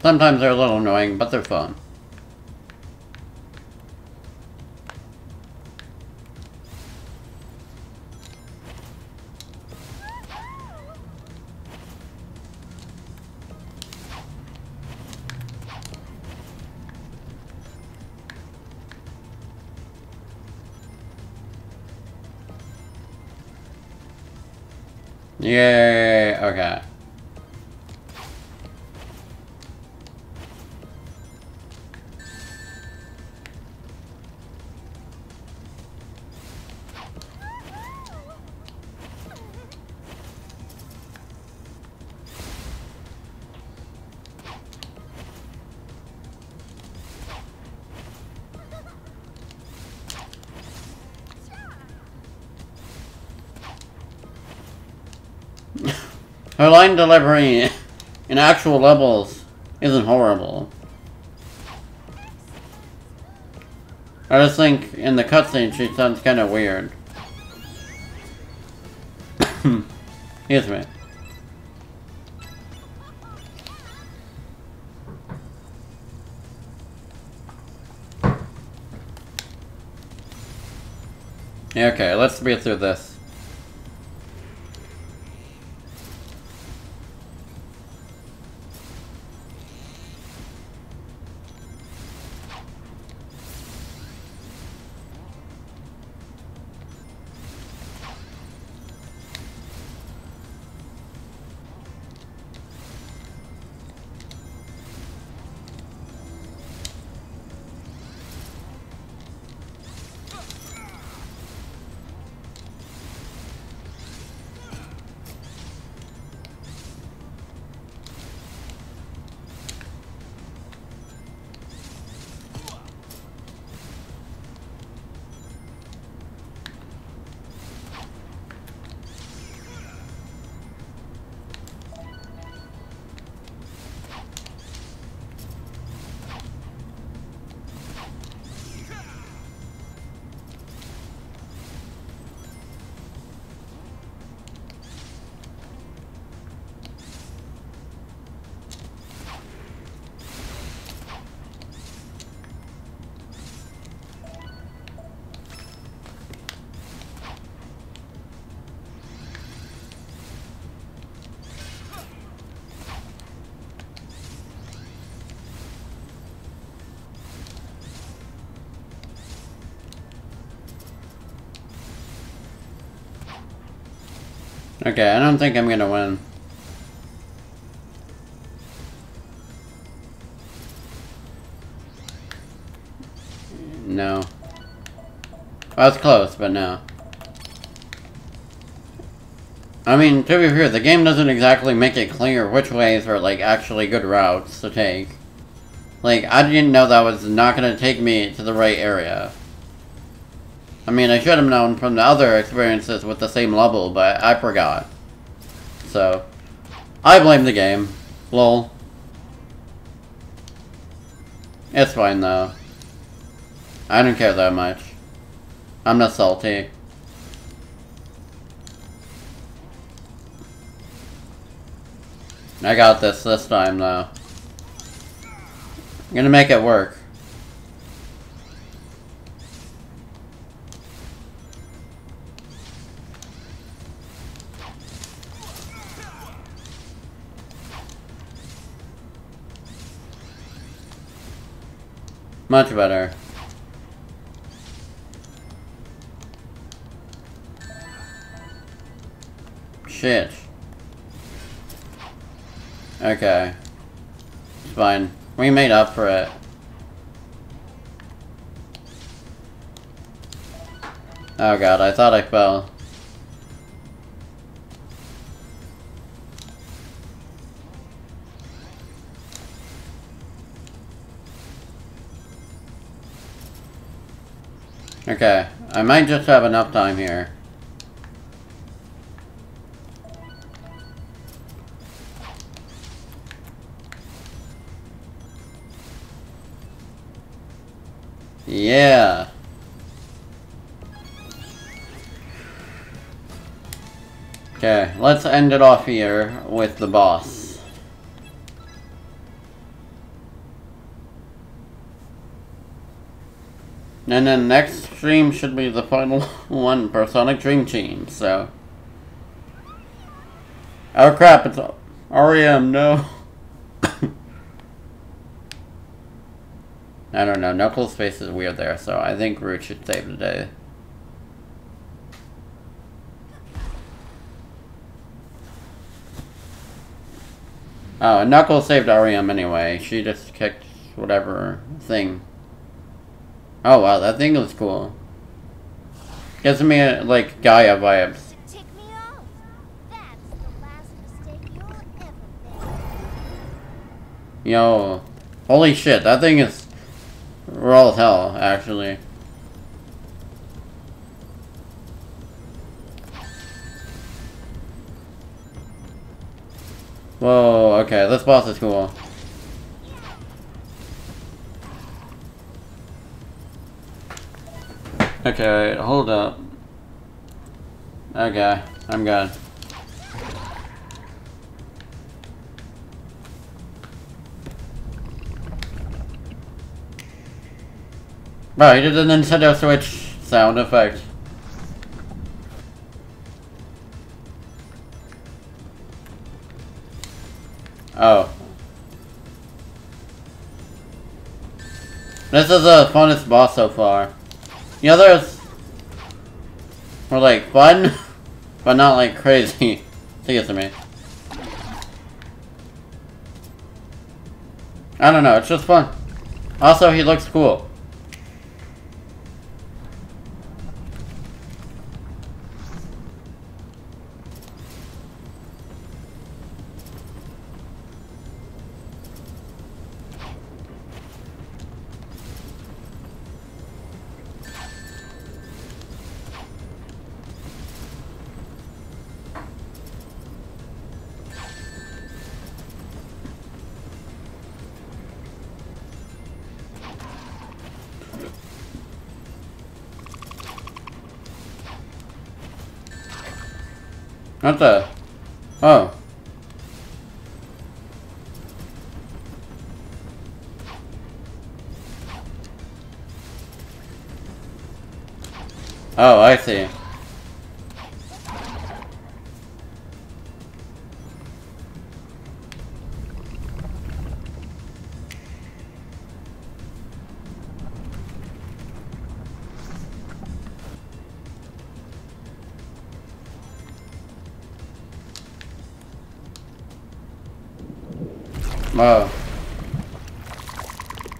Sometimes they're a little annoying, but they're fun. Line delivery in actual levels isn't horrible. I just think in the cutscene she sounds kind of weird. Excuse me. Okay, let's get through this. Okay, I don't think I'm gonna win. No. I was close, but no. I mean, to be fair, the game doesn't exactly make it clear which ways are, like, actually good routes to take. Like, I didn't know that was not gonna take me to the right area. I mean, I should have known from the other experiences with the same level, but I forgot. So, I blame the game. Lol. It's fine, though. I don't care that much. I'm not salty. I got this this time, though. I'm gonna make it work. Much better. Shit. Okay. It's fine. We made up for it. Oh god, I thought I fell. Okay, I might just have enough time here. Yeah. Okay, let's end it off here with the boss. And then next stream should be the final one for Sonic Dream Team, so... Oh crap, it's Ariem, no. I don't know, Knuckles' face is weird there, so I think Rouge should save the day. Oh, Knuckles saved Ariem anyway. She just kicked whatever thing. Oh wow, that thing looks cool. Gives me a, like Gaia vibes. Tick me off. That's the last mistake you'll ever make. Yo, holy shit, that thing is raw as hell, actually. Whoa, okay, this boss is cool. Okay, hold up. Okay, I'm good. Bro, he did the Nintendo Switch sound effect. Oh. This is the funnest boss so far. The others were like fun, but not like crazy to get to me. I don't know, it's just fun. Also, he looks cool. What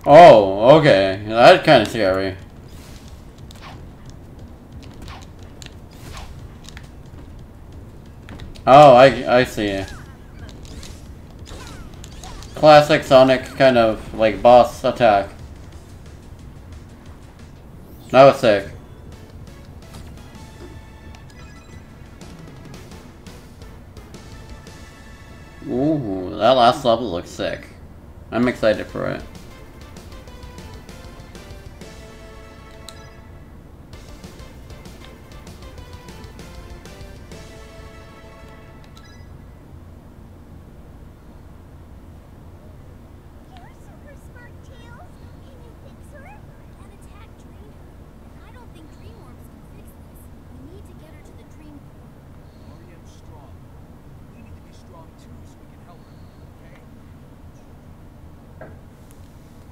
Oh, okay. That's kind of scary. Oh, I, I see. Classic Sonic kind of, like, boss attack. That was sick. Ooh, that last level looks sick. I'm excited for it.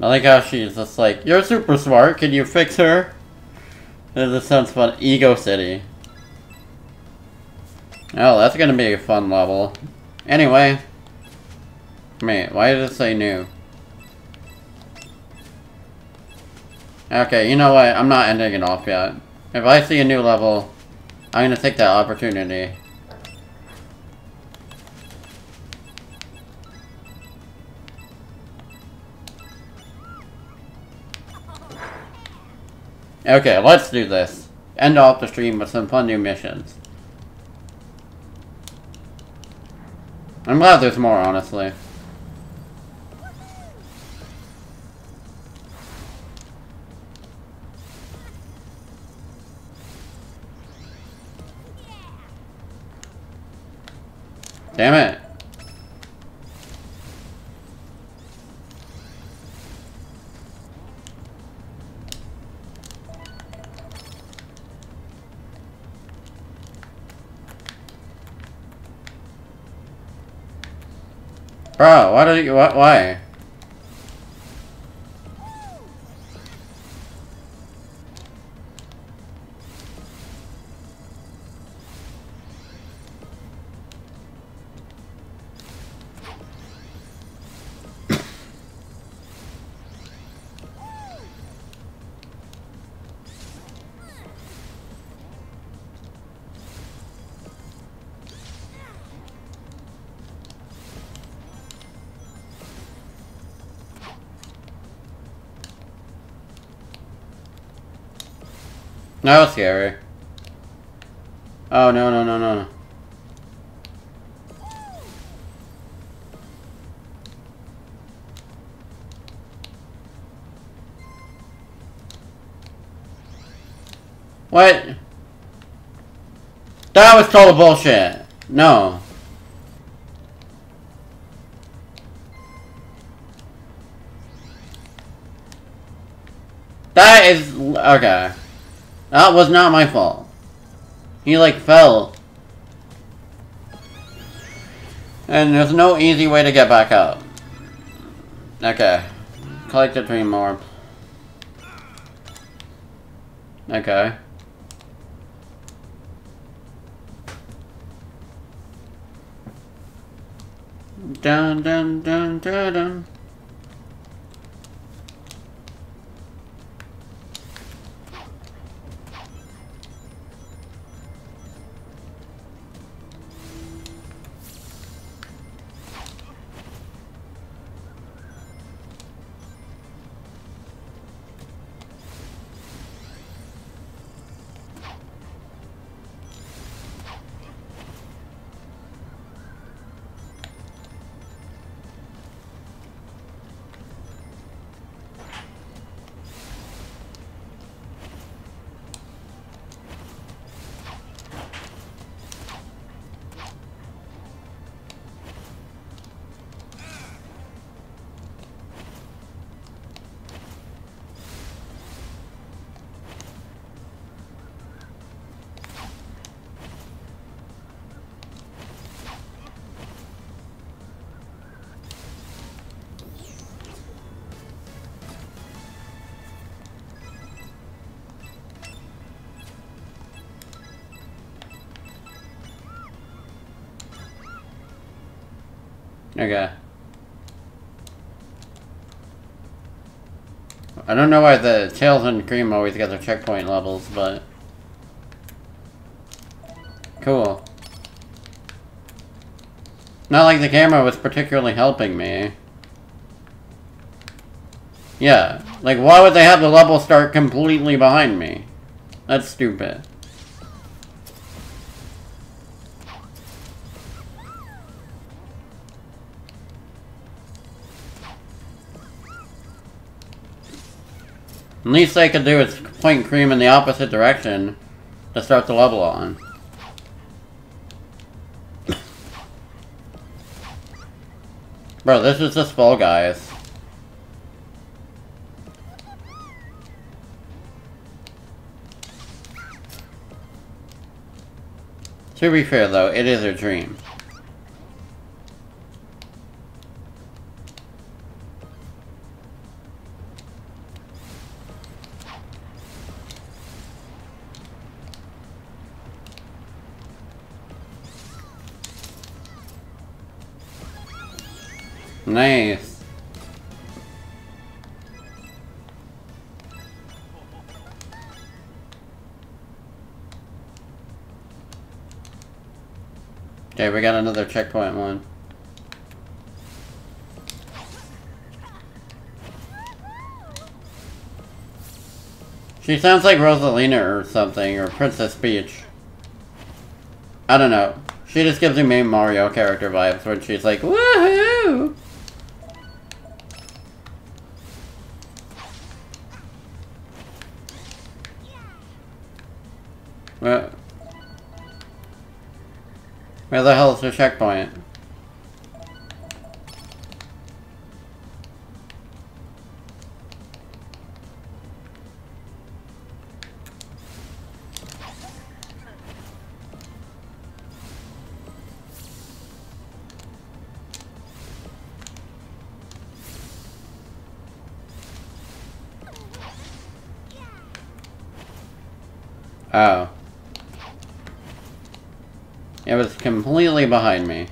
I like how she's just like, You're super smart, can you fix her? This sounds fun. Ego City. Oh, that's gonna be a fun level. Anyway. Wait, why did it say new? Okay, you know what? I'm not ending it off yet. If I see a new level, I'm gonna take that opportunity. Okay, let's do this. End off the stream with some fun new missions. I'm glad there's more, honestly. Damn it. Bro, why did you, why? That was scary. Oh, no, no, no, no. What? That was total bullshit. No. That is... Okay. That was not my fault. He like fell. And there's no easy way to get back up. Okay. Collect the dream orb. Okay. Dun dun dun dun dun. I don't know why the Tails and Cream always get their checkpoint levels, but... Cool. Not like the camera was particularly helping me. Yeah. Like, why would they have the level start completely behind me? That's stupid. The least they could do is point Cream in the opposite direction to start the level on. Bro, this is just Fall Guys. To be fair though, it is a dream. Another checkpoint one. She sounds like Rosalina or something, or Princess Peach. I don't know. She just gives me main Mario character vibes when she's like, woohoo! Hell is the checkpoint? Oh. It was completely behind me.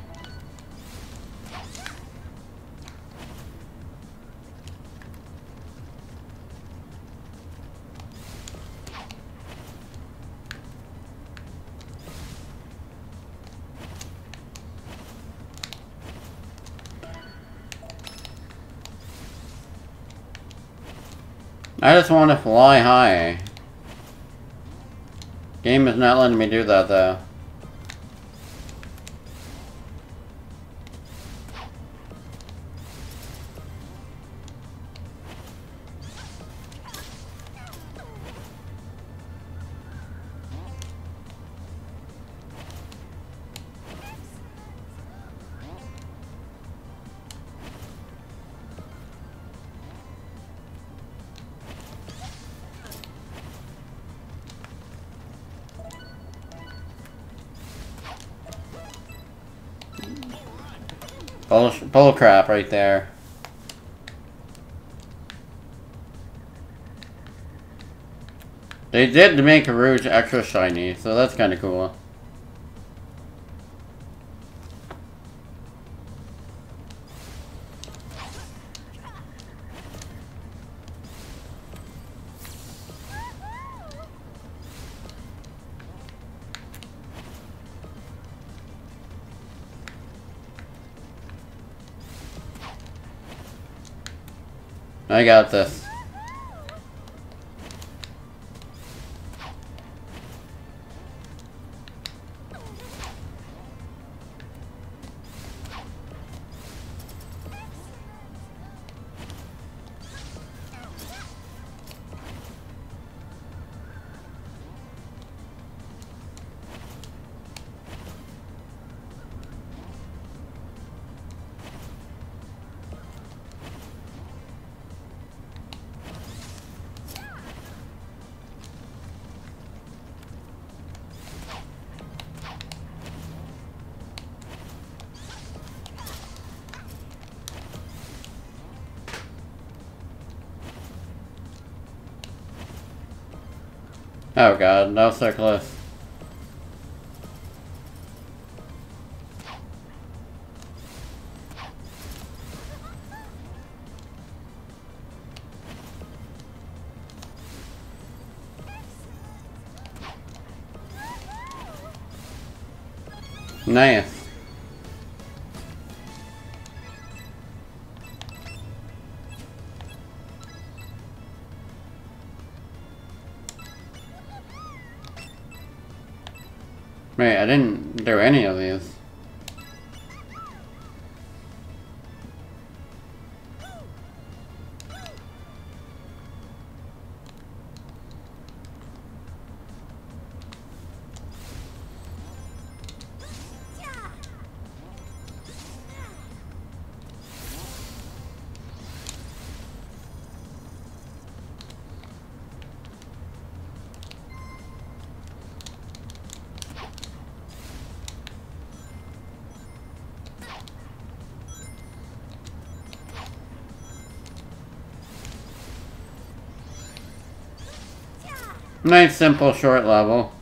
I just want to fly high. Game is not letting me do that though. Right there. They did make Rouge extra shiny, so that's kind of cool. I got this. That was so close. Nice. Nice, simple, short level.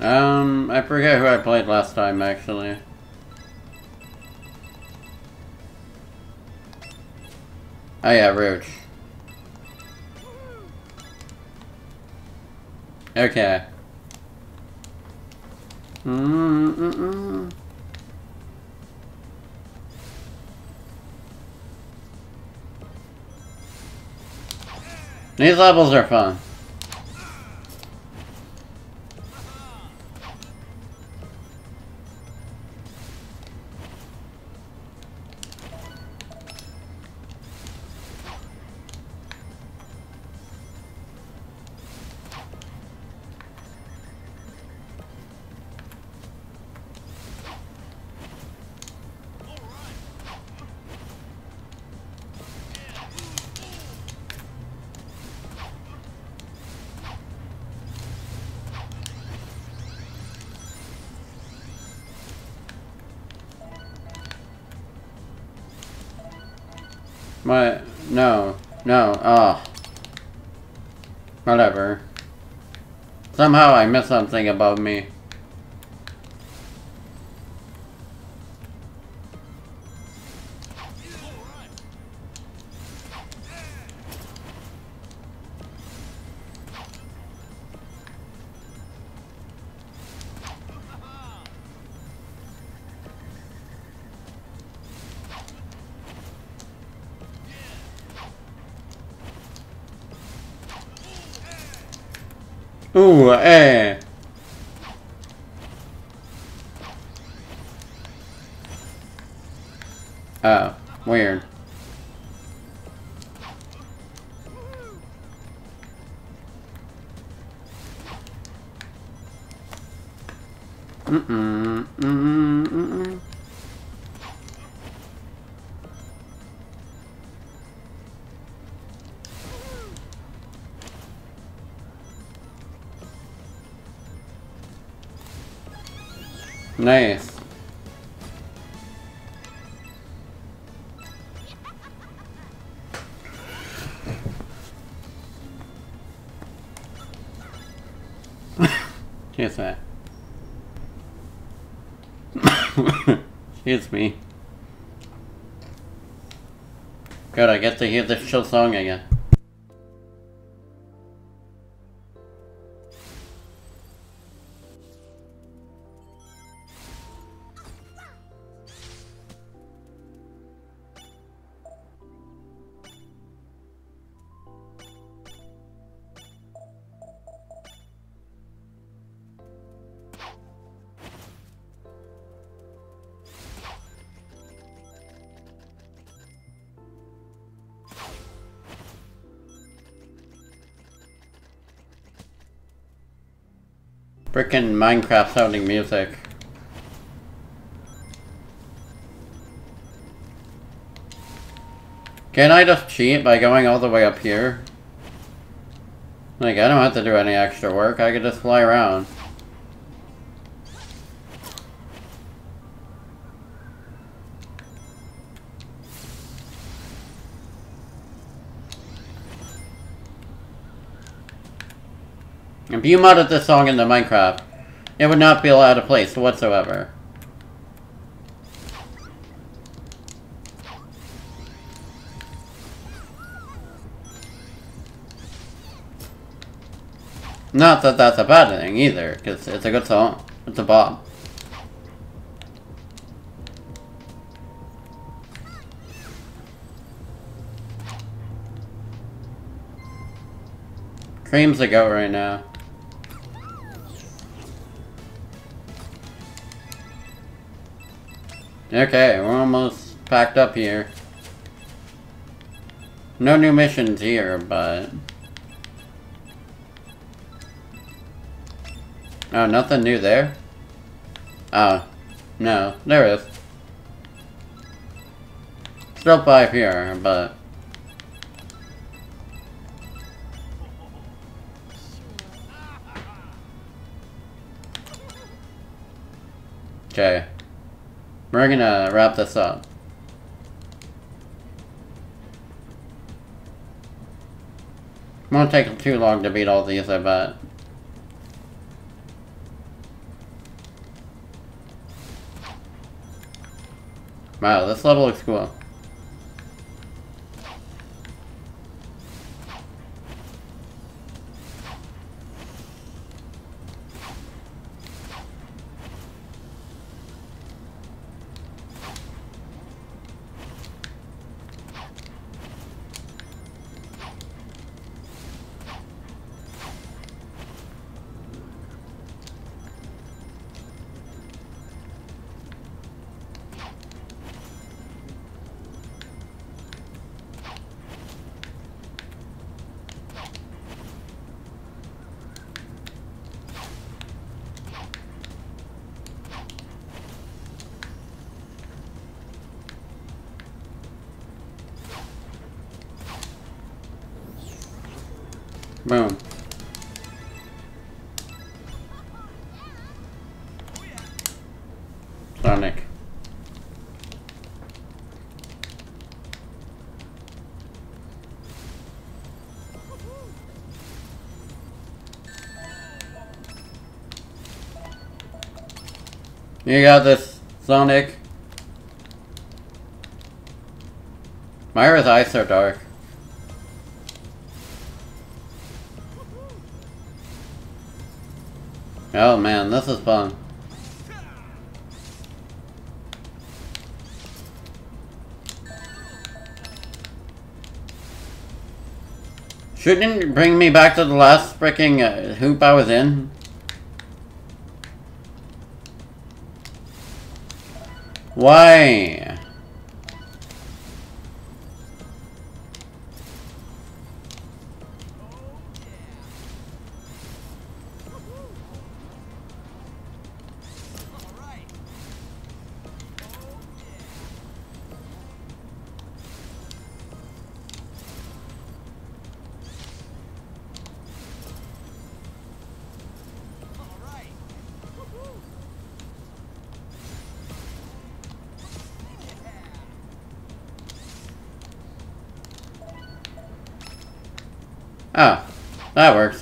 Um, I forget who I played last time, actually. Oh yeah, Rouge. Okay. Mm-mm-mm. These levels are fun. Somehow I missed something about me. Hear this chill song again. Minecraft sounding music. Can I just cheat by going all the way up here? Like, I don't have to do any extra work, I could just fly around. If you modded this song into Minecraft, it would not feel out of place whatsoever. Not that that's a bad thing either, because it's a good song. It's a bop. Cream's a go right now. Okay, we're almost packed up here. No new missions here, but... Oh, nothing new there? Oh, no, there is. Still five here, but... Okay. We're gonna wrap this up. Won't take too long to beat all these, I bet. Wow, this level looks cool. You got this, Sonic. Myra's eyes are dark. Oh man, this is fun. Shouldn't it bring me back to the last freaking uh, hoop I was in? Why?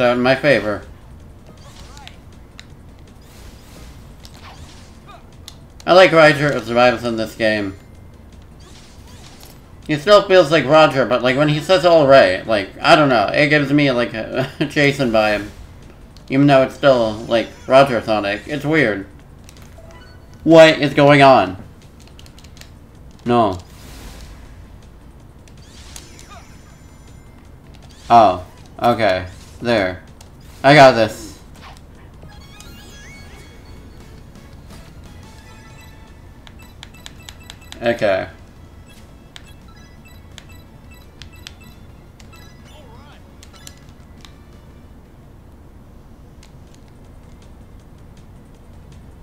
out in my favor. I like Roger survives in this game. He still feels like Roger, but like when he says all right, like, I don't know, it gives me like a Jason vibe. Even though it's still like Roger Sonic. It's weird. What is going on? No. Oh, okay. There. I got this. Okay.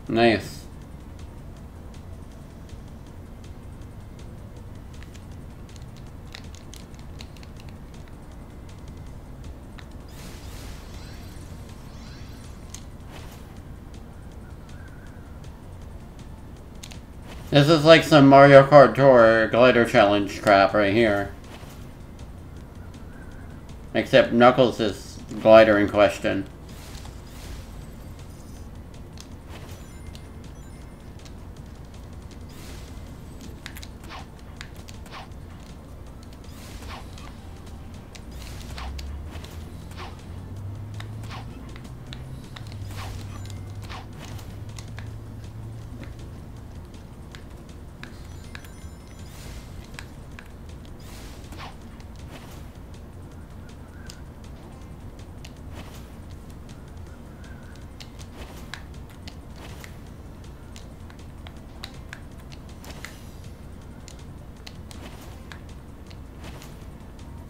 Nice. This is like some Mario Kart Tour glider challenge crap right here. Except Knuckles is glider in question.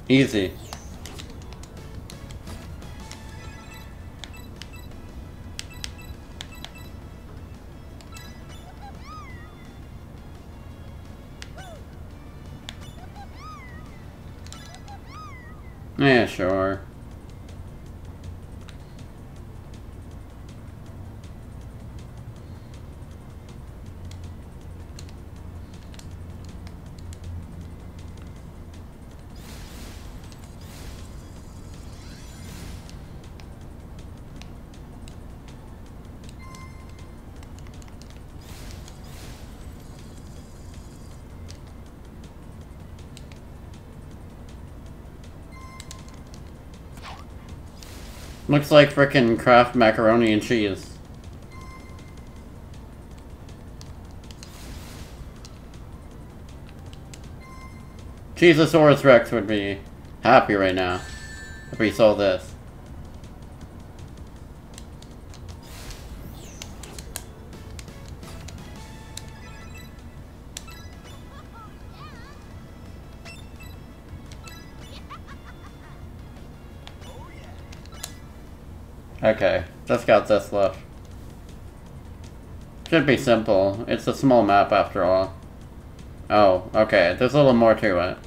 Easy. Looks like frickin' Kraft macaroni and cheese. Cheesasaurus Rex would be happy right now if he saw this. Okay, just got this left. Should be simple. It's a small map after all. Oh, okay. There's a little more to it.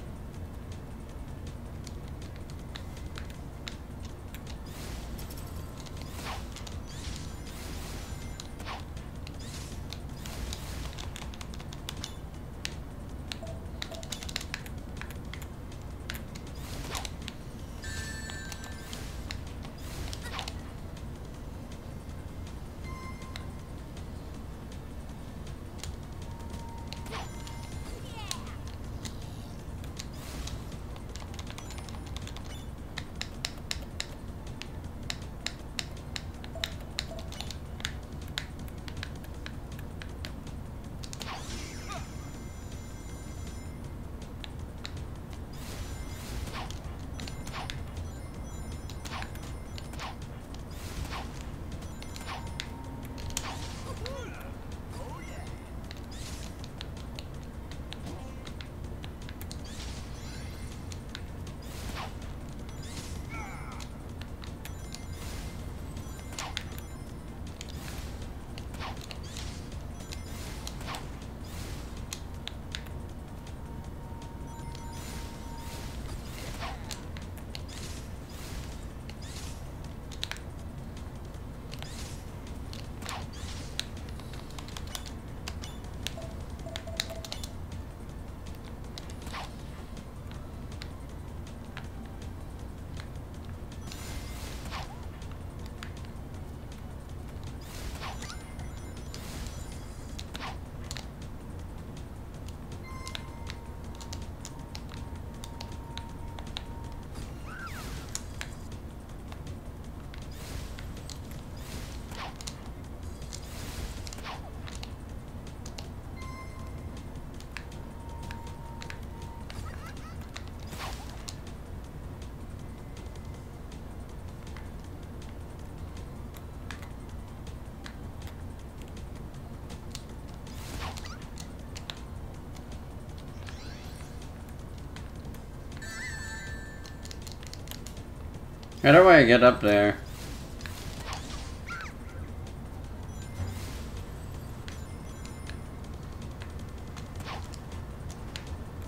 How do I get up there?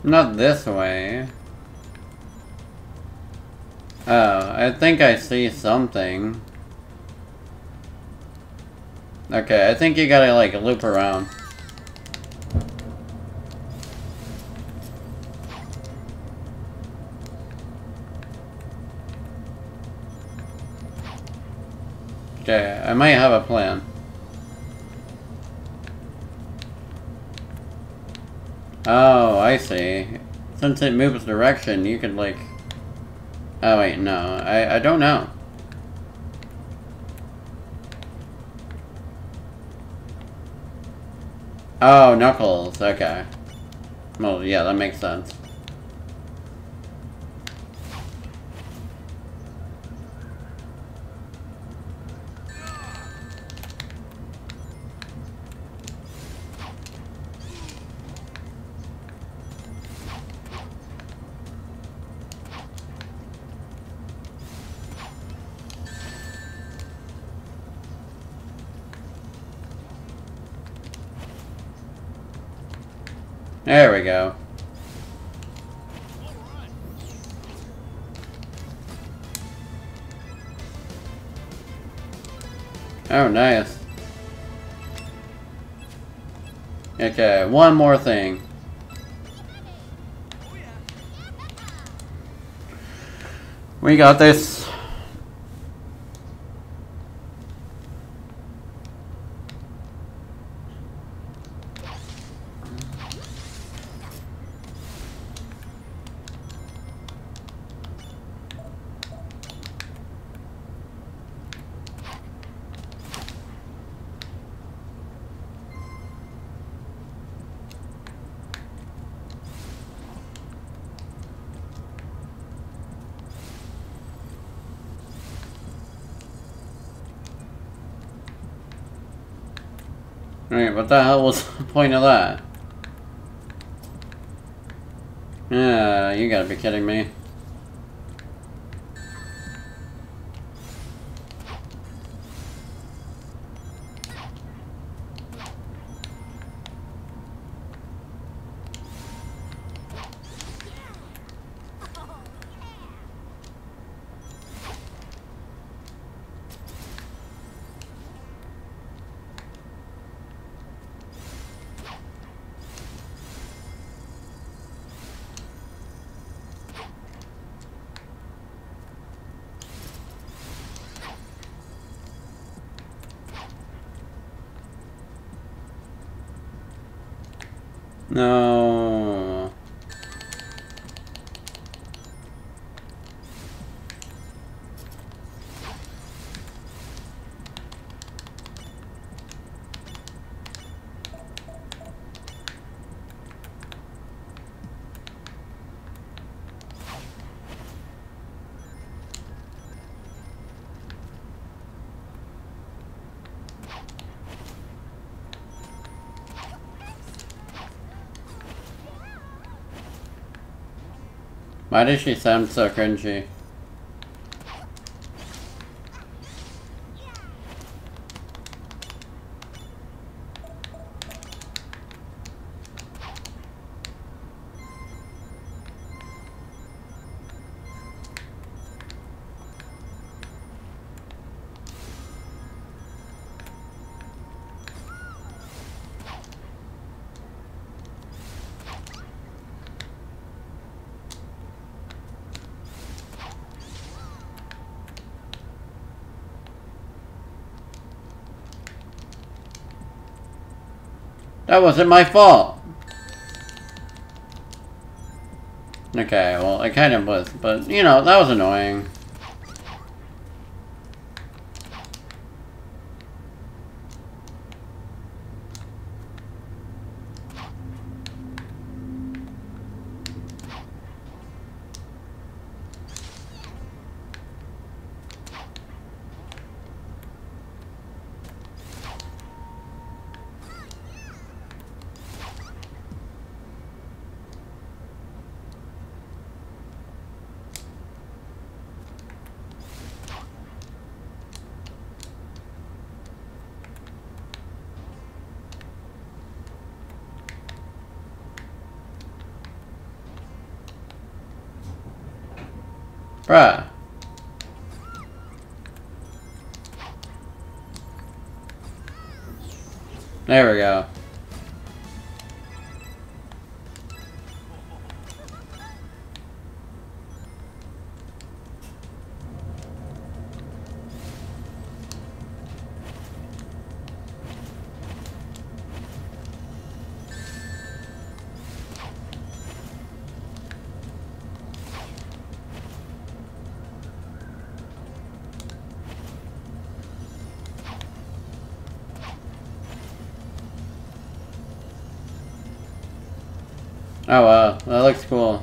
Not this way. Oh, I think I see something. Okay, I think you gotta like loop around. Since it moves direction, you could like... Oh wait, no. I, I don't know. Oh, Knuckles. Okay. Well, yeah, that makes sense. Nice. Okay, one more thing. We got this. Alright, what the hell was the point of that? Yeah, you gotta be kidding me. Why does she sound so cringy? That wasn't my fault! Okay, well, it kind of was, but, you know, that was annoying. Oh wow, that looks cool.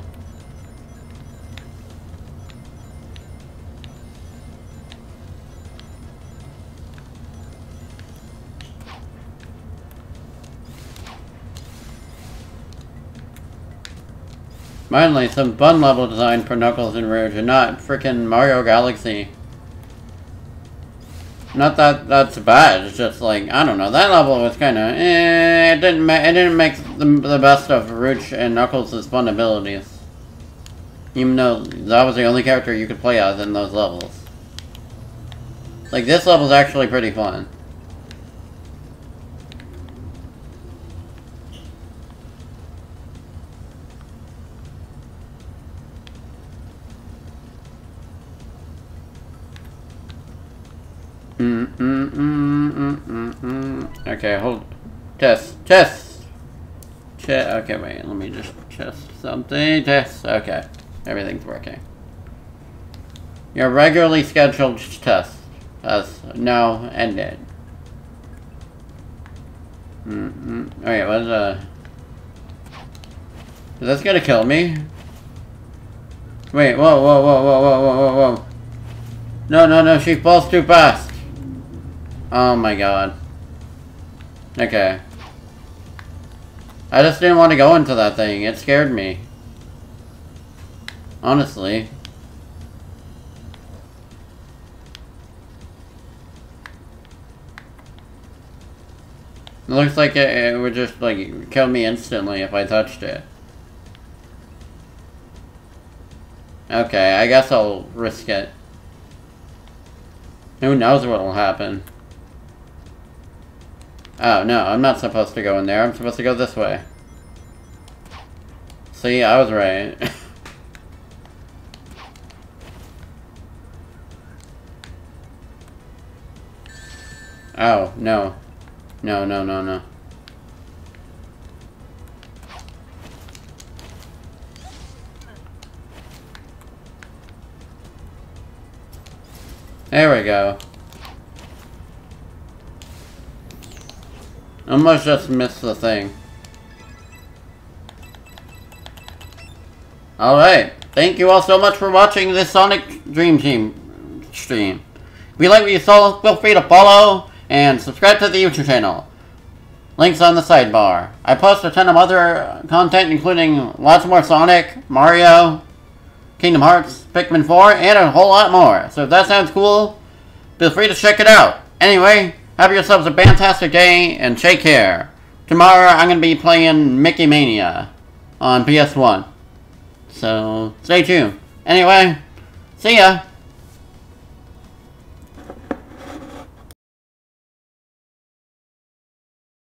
Finally, some fun level design for Knuckles and Rouge, and not frickin' Mario Galaxy. Not that that's bad. It's just like I don't know. That level was kind of eh. It didn't. Ma it didn't make the, best of Rouge and Knuckles' fun abilities. Even though that was the only character you could play as in those levels. Like this level's actually pretty fun. Mm, mm, mm, mm, mm, mm. Okay, hold. Test. Test. Check. Okay, wait. Let me just test something. Test. Okay. Everything's working. Your regularly scheduled test has now ended. Mm -mm. Okay, what's uh... Is this gonna kill me? Wait, whoa, whoa, whoa, whoa, whoa, whoa, whoa, whoa. No, no, no, she falls too fast. Oh my god. Okay. I just didn't want to go into that thing. It scared me. Honestly. It looks like it, it would just, like, kill me instantly if I touched it. Okay, I guess I'll risk it. Who knows what'll happen. Oh, no, I'm not supposed to go in there. I'm supposed to go this way. See, I was right. oh, no. No, no, no, no. There we go. Almost just miss the thing. Alright. Thank you all so much for watching this Sonic Dream Team stream. If you like what you saw, feel free to follow and subscribe to the YouTube channel. Links on the sidebar. I post a ton of other content including lots more Sonic, Mario, Kingdom Hearts, Pikmin 4, and a whole lot more. So if that sounds cool, feel free to check it out. Anyway, have yourselves a fantastic day and take care. Tomorrow I'm going to be playing Mickey Mania on PS1. So stay tuned. Anyway, see ya.